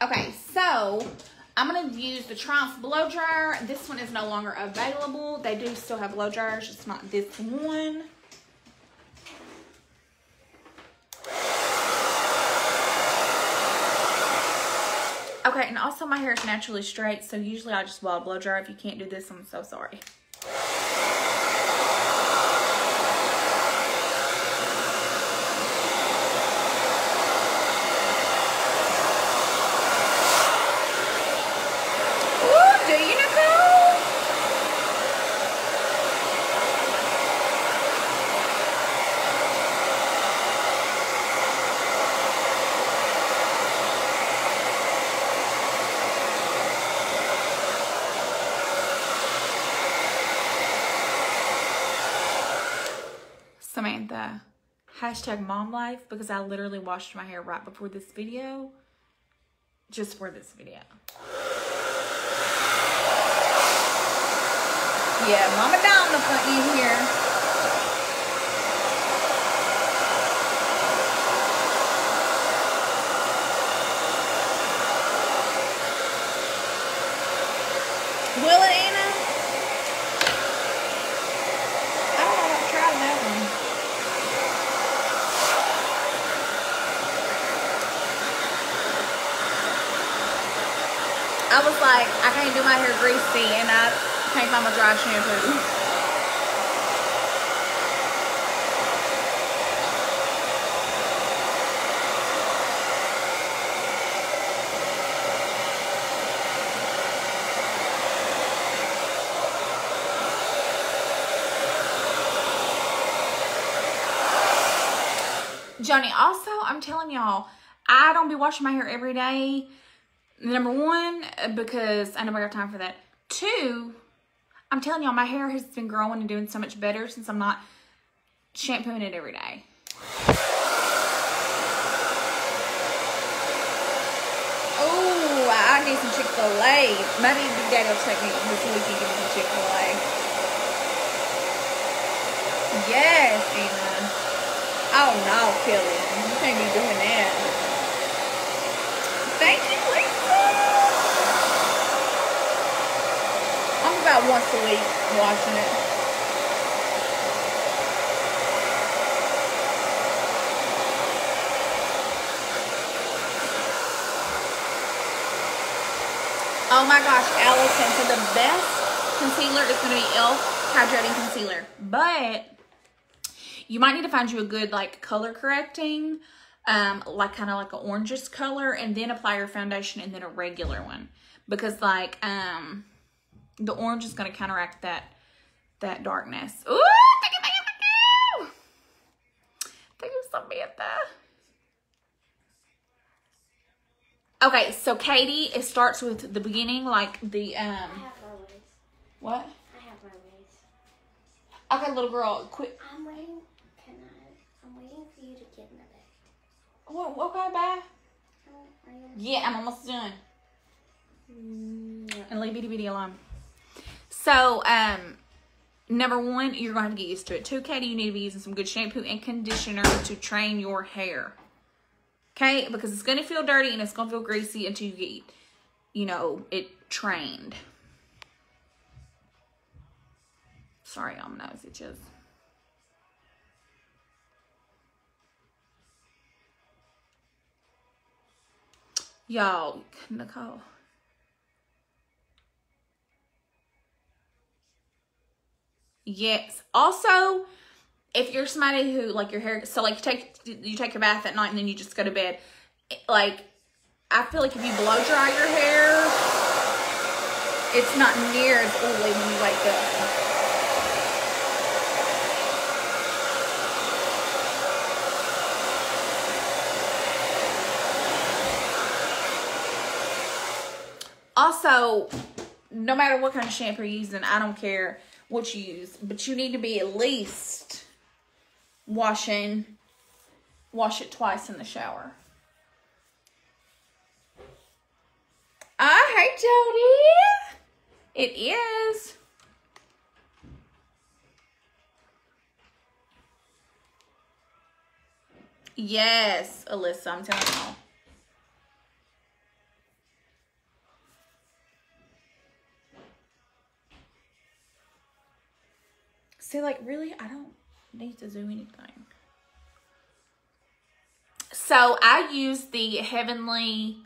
Okay, so I'm gonna use the Triumph blow dryer. This one is no longer available. They do still have blow dryers, just not this one. Okay, and also my hair is naturally straight, so usually I just a blow dry. If you can't do this, I'm so sorry. Ooh, do you, Nicole? Samantha, hashtag mom life because I literally washed my hair right before this video. Just for this video. Yeah, Mama down the front end here. Will it, Anna? I don't know. I've tried that one. I was like, I can't do my hair greasy, and I can't find my dry shampoo. Johnny, also, I'm telling y'all, I don't be washing my hair every day. Number one, because I never got time for that. Two, I'm telling y'all, my hair has been growing and doing so much better since I'm not shampooing it every day. Oh, I need some Chick fil A. Maybe Big Daddy will take me this week and some Chick fil A. Yes, Anna. Oh no, Kelly. You can't be doing that. Thank you, Lisa. I'm about once a week watching it. Oh my gosh, Allison, so the best concealer is going to be e.l.f. Hydrating Concealer. But you might need to find you a good like color correcting um like kind of like an orangish color and then apply your foundation and then a regular one because like um the orange is going to counteract that that darkness Ooh, thank you thank you thank you thank you samantha okay so katie it starts with the beginning like the um I have my what I have my ways. okay little girl quit I'm waiting. Can I? I'm waiting for you to get in the bed. what okay bye? Yeah, I'm almost done. And leave bitty bitty alone. So, um, number one, you're gonna have to get used to it. Two, Katie, you need to be using some good shampoo and conditioner to train your hair. Okay, because it's gonna feel dirty and it's gonna feel greasy until you get, you know, it trained. Sorry, I'm nose itches. Y'all, Nicole. Yes. Also, if you're somebody who like your hair, so like you take you take your bath at night and then you just go to bed. Like, I feel like if you blow dry your hair, it's not near as oily when you wake up. Also, no matter what kind of shampoo you're using, I don't care what you use, but you need to be at least washing, wash it twice in the shower. Hey, Jody. It is. Yes, Alyssa, I'm telling you. See, like, really, I don't need to do anything. So I use the Heavenly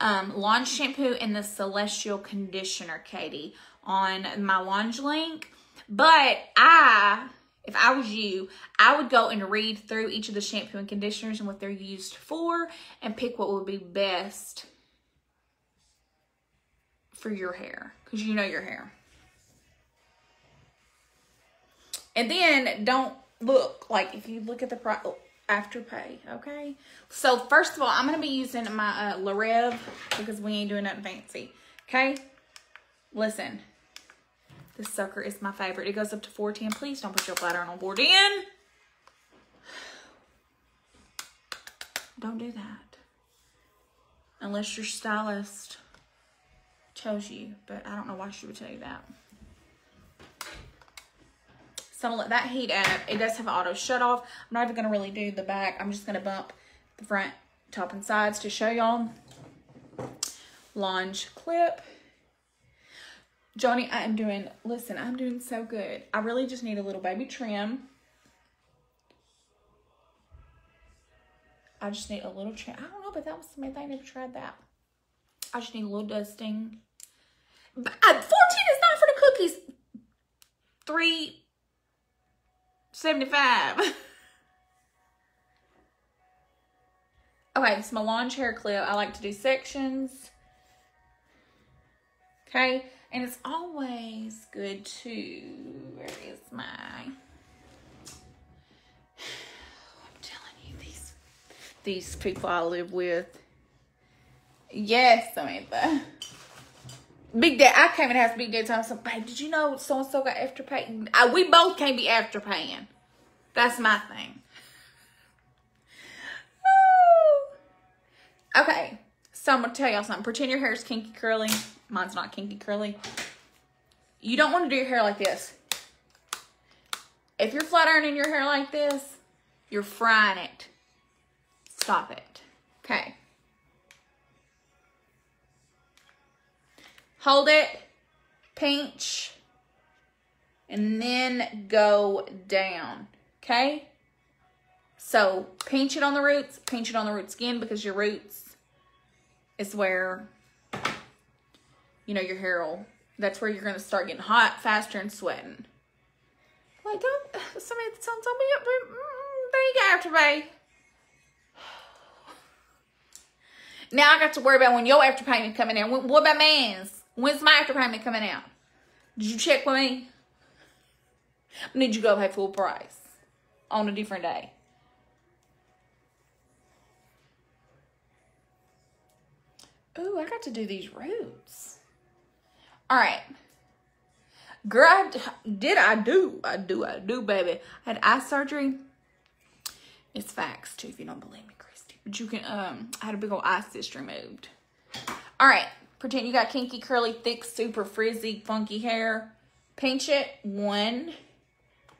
um, L'ange Shampoo and the Celestial Conditioner, Katie, on my L'ange link. But I, if I was you, I would go and read through each of the shampoo and conditioners and what they're used for and pick what would be best for your hair because you know your hair. And then don't look like if you look at the afterpay, okay? So first of all, I'm gonna be using my uh, Larev because we ain't doing nothing fancy, okay? Listen, this sucker is my favorite. It goes up to 410. Please don't put your iron on board in. Don't do that. Unless your stylist tells you, but I don't know why she would tell you that. So I'm gonna let that heat up. It does have auto shut off. I'm not even gonna really do the back. I'm just gonna bump the front, top, and sides to show y'all. L'ange clip. Johnny, I am doing, listen, I'm doing so good. I really just need a little baby trim. I just need a little trim. I don't know, but that was the main thing. I never tried that. I just need a little dusting. But, uh, 14 is not for the cookies. Three seventy-five. *laughs* okay, it's my L'ange hair clip. I like to do sections. Okay, and it's always good to. Where is my? *sighs* I'm telling you these these people I live with. Yes, Samantha. Big Dad, I came in the house Big Dad time. So, babe, did you know so and so got afterpay? Uh, we both can't be after paying. That's my thing. Okay, so I'm gonna tell y'all something. Pretend your hair is kinky curly. Mine's not kinky curly. You don't want to do your hair like this. If you're flat ironing your hair like this, you're frying it. Stop it. Okay. Hold it, pinch, and then go down. Okay? So pinch it on the roots, pinch it on the roots again because your roots is where, you know, your hair will, that's where you're going to start getting hot faster and sweating. Like, don't, somebody, somebody, mm, there you go, after. *sighs* Now I got to worry about when your after payment coming in. What about man's? When's my after payment coming out? Did you check with me? I need you to go pay full price on a different day. Ooh, I got to do these roots. All right. Girl, I, did I do? I do, I do, baby. I had eye surgery. It's facts, too, if you don't believe me, Christy. But you can, um, I had a big old eye cyst removed. All right. Pretend you got kinky, curly, thick, super frizzy, funky hair. Pinch it, one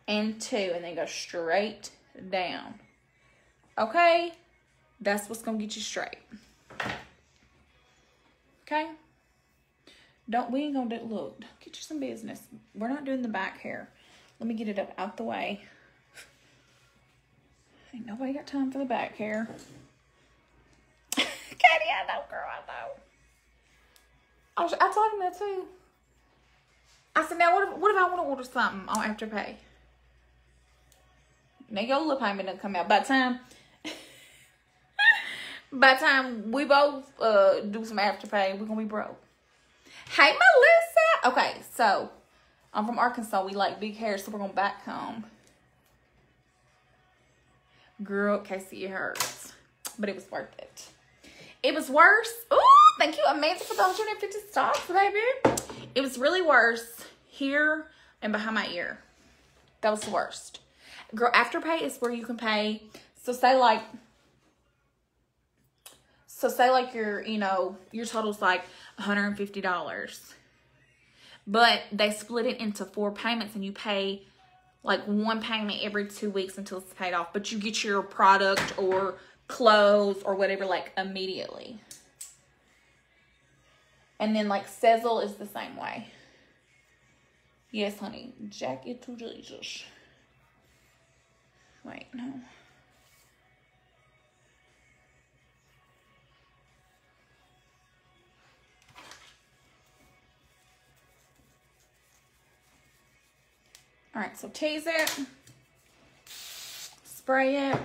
and two, and then go straight down. Okay? That's what's going to get you straight. Okay? Don't, we ain't going to do, look, get you some business. We're not doing the back hair. Let me get it up out the way. Ain't nobody got time for the back hair. *laughs* Katie, I know, girl, I know. I, was, I told him that too. I said, now what if, what if I want to order something on Afterpay? Now your little payment done come out. By time, *laughs* by time we both uh, do some Afterpay, we're going to be broke. Hey, Melissa. Okay, so I'm from Arkansas. We like big hair, so we're going to back comb. Girl, Casey, it hurts. But it was worth it. It was worse. Ooh, thank you, Amanda, for the 150 stocks, baby. It was really worse here and behind my ear. That was the worst. Girl, Afterpay is where you can pay. So say like, so say like your, you know, your total's like $150. But they split it into four payments and you pay like one payment every two weeks until it's paid off. But you get your product or clothes or whatever like immediately. And then like Sezzle is the same way. Yes, honey. Jack it to Jesus. Wait, no. All right, so tease it, spray it.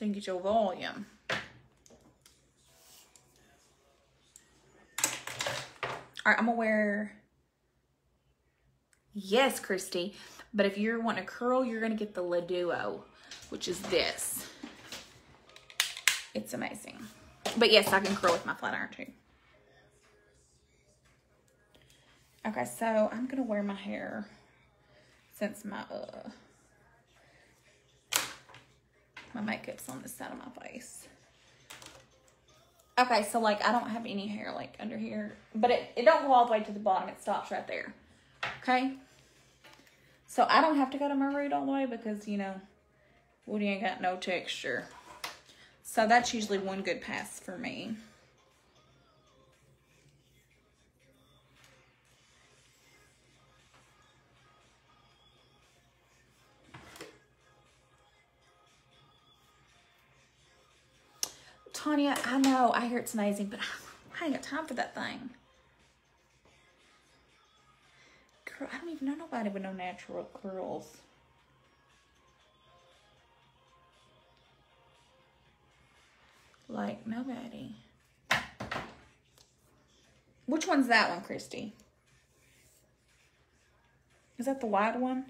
So you can get your volume. All right, I'm gonna wear, yes, Christy. But if you're wanting a curl, you're gonna get the Le Duo, which is this. It's amazing. But yes, I can curl with my flat iron too. Okay, so I'm gonna wear my hair since my uh my makeup's on this side of my face. Okay, so like I don't have any hair like under here, but it, it don't go all the way to the bottom. It stops right there. Okay. So I don't have to go to my root all the way because, you know, Wootie ain't got no texture. So that's usually one good pass for me. Tanya, I know, I hear it's amazing, but *sighs* I ain't got time for that thing. Girl, I don't even know nobody with no natural curls. Like, nobody. Which one's that one, Christy? Is that the wide one?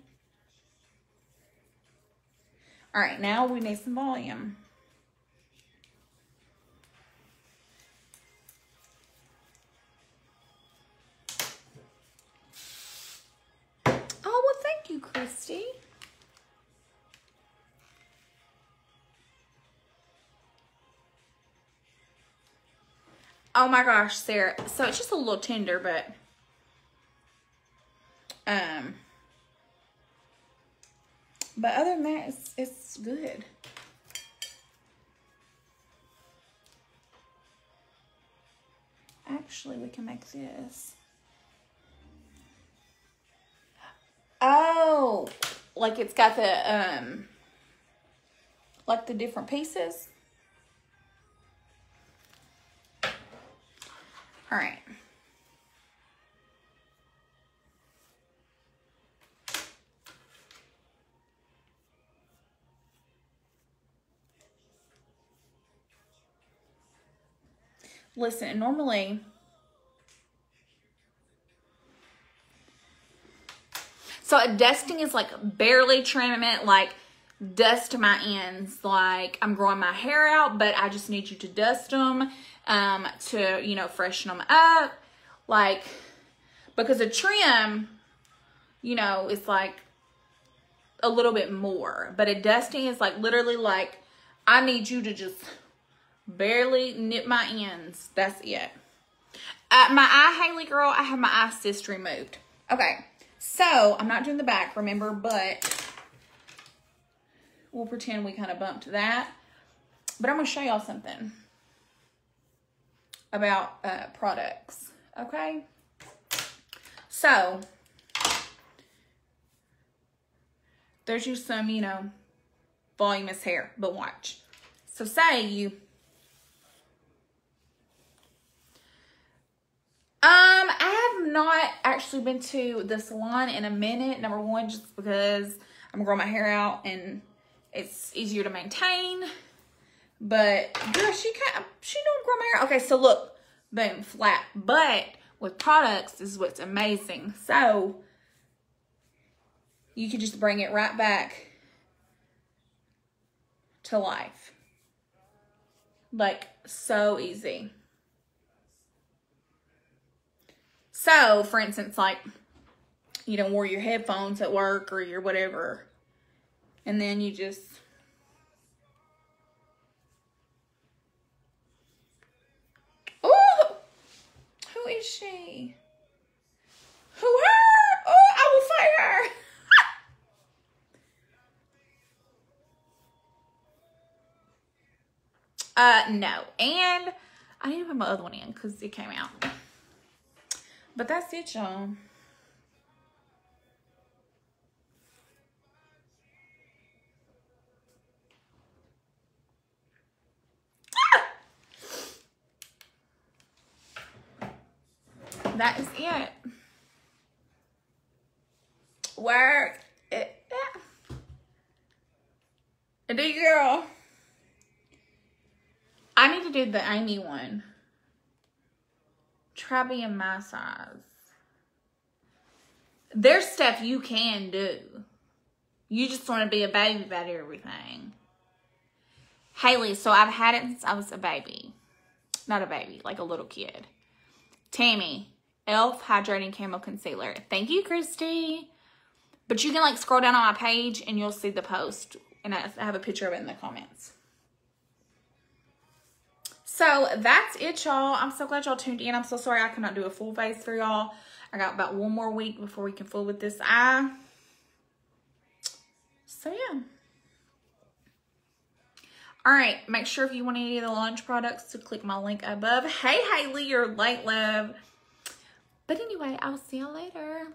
All right, now we need some volume. Oh my gosh, Sarah. So it's just a little tender, but um but other than that it's it's good. Actually, we can make this. Oh, like it's got the um like the different pieces. All right. Listen, normally So a dusting is like barely trimming it, like dust my ends, like I'm growing my hair out, but I just need you to dust them um, to, you know, freshen them up. Like, because a trim, you know, it's like a little bit more, but a dusting is like literally like, I need you to just barely nip my ends. That's it. Uh, my eye Haley girl, I have my eye cyst removed. Okay. So, I'm not doing the back, remember, but we'll pretend we kind of bumped that. But I'm going to show y'all something about uh, products, okay? So, there's just some, you know, voluminous hair, but watch. So, say you Um, I have not actually been to the salon in a minute. Number one, just because I'm growing my hair out and it's easier to maintain. But girl, she can't. She don't grow my hair. Okay, so look, boom, flat. But with products, this is what's amazing. So you can just bring it right back to life. Like so easy. So, for instance, like, you don't wear your headphones at work or your whatever, and then you just who is she? Who her? Oh, I will fight her. *laughs* Uh, no. And I need to put my other one in because it came out. But that's it, y'all. That is it. Work it. Yeah. Do girl. I need to do the Amy one. Try being my size. There's stuff you can do. You just want to be a baby about everything. Haley, so I've had it since I was a baby. Not a baby, like a little kid. Tammy, e.l.f. Hydrating Camo Concealer. Thank you, Christy. But you can like scroll down on my page and you'll see the post. And I have a picture of it in the comments. So that's it, y'all. I'm so glad y'all tuned in. I'm so sorry I could not do a full face for y'all. I got about one more week before we can fool with this eye. So yeah. All right, make sure if you want any of the L'ange products to click my link above. Hey, Haley, you're late, love. But anyway, I'll see y'all later.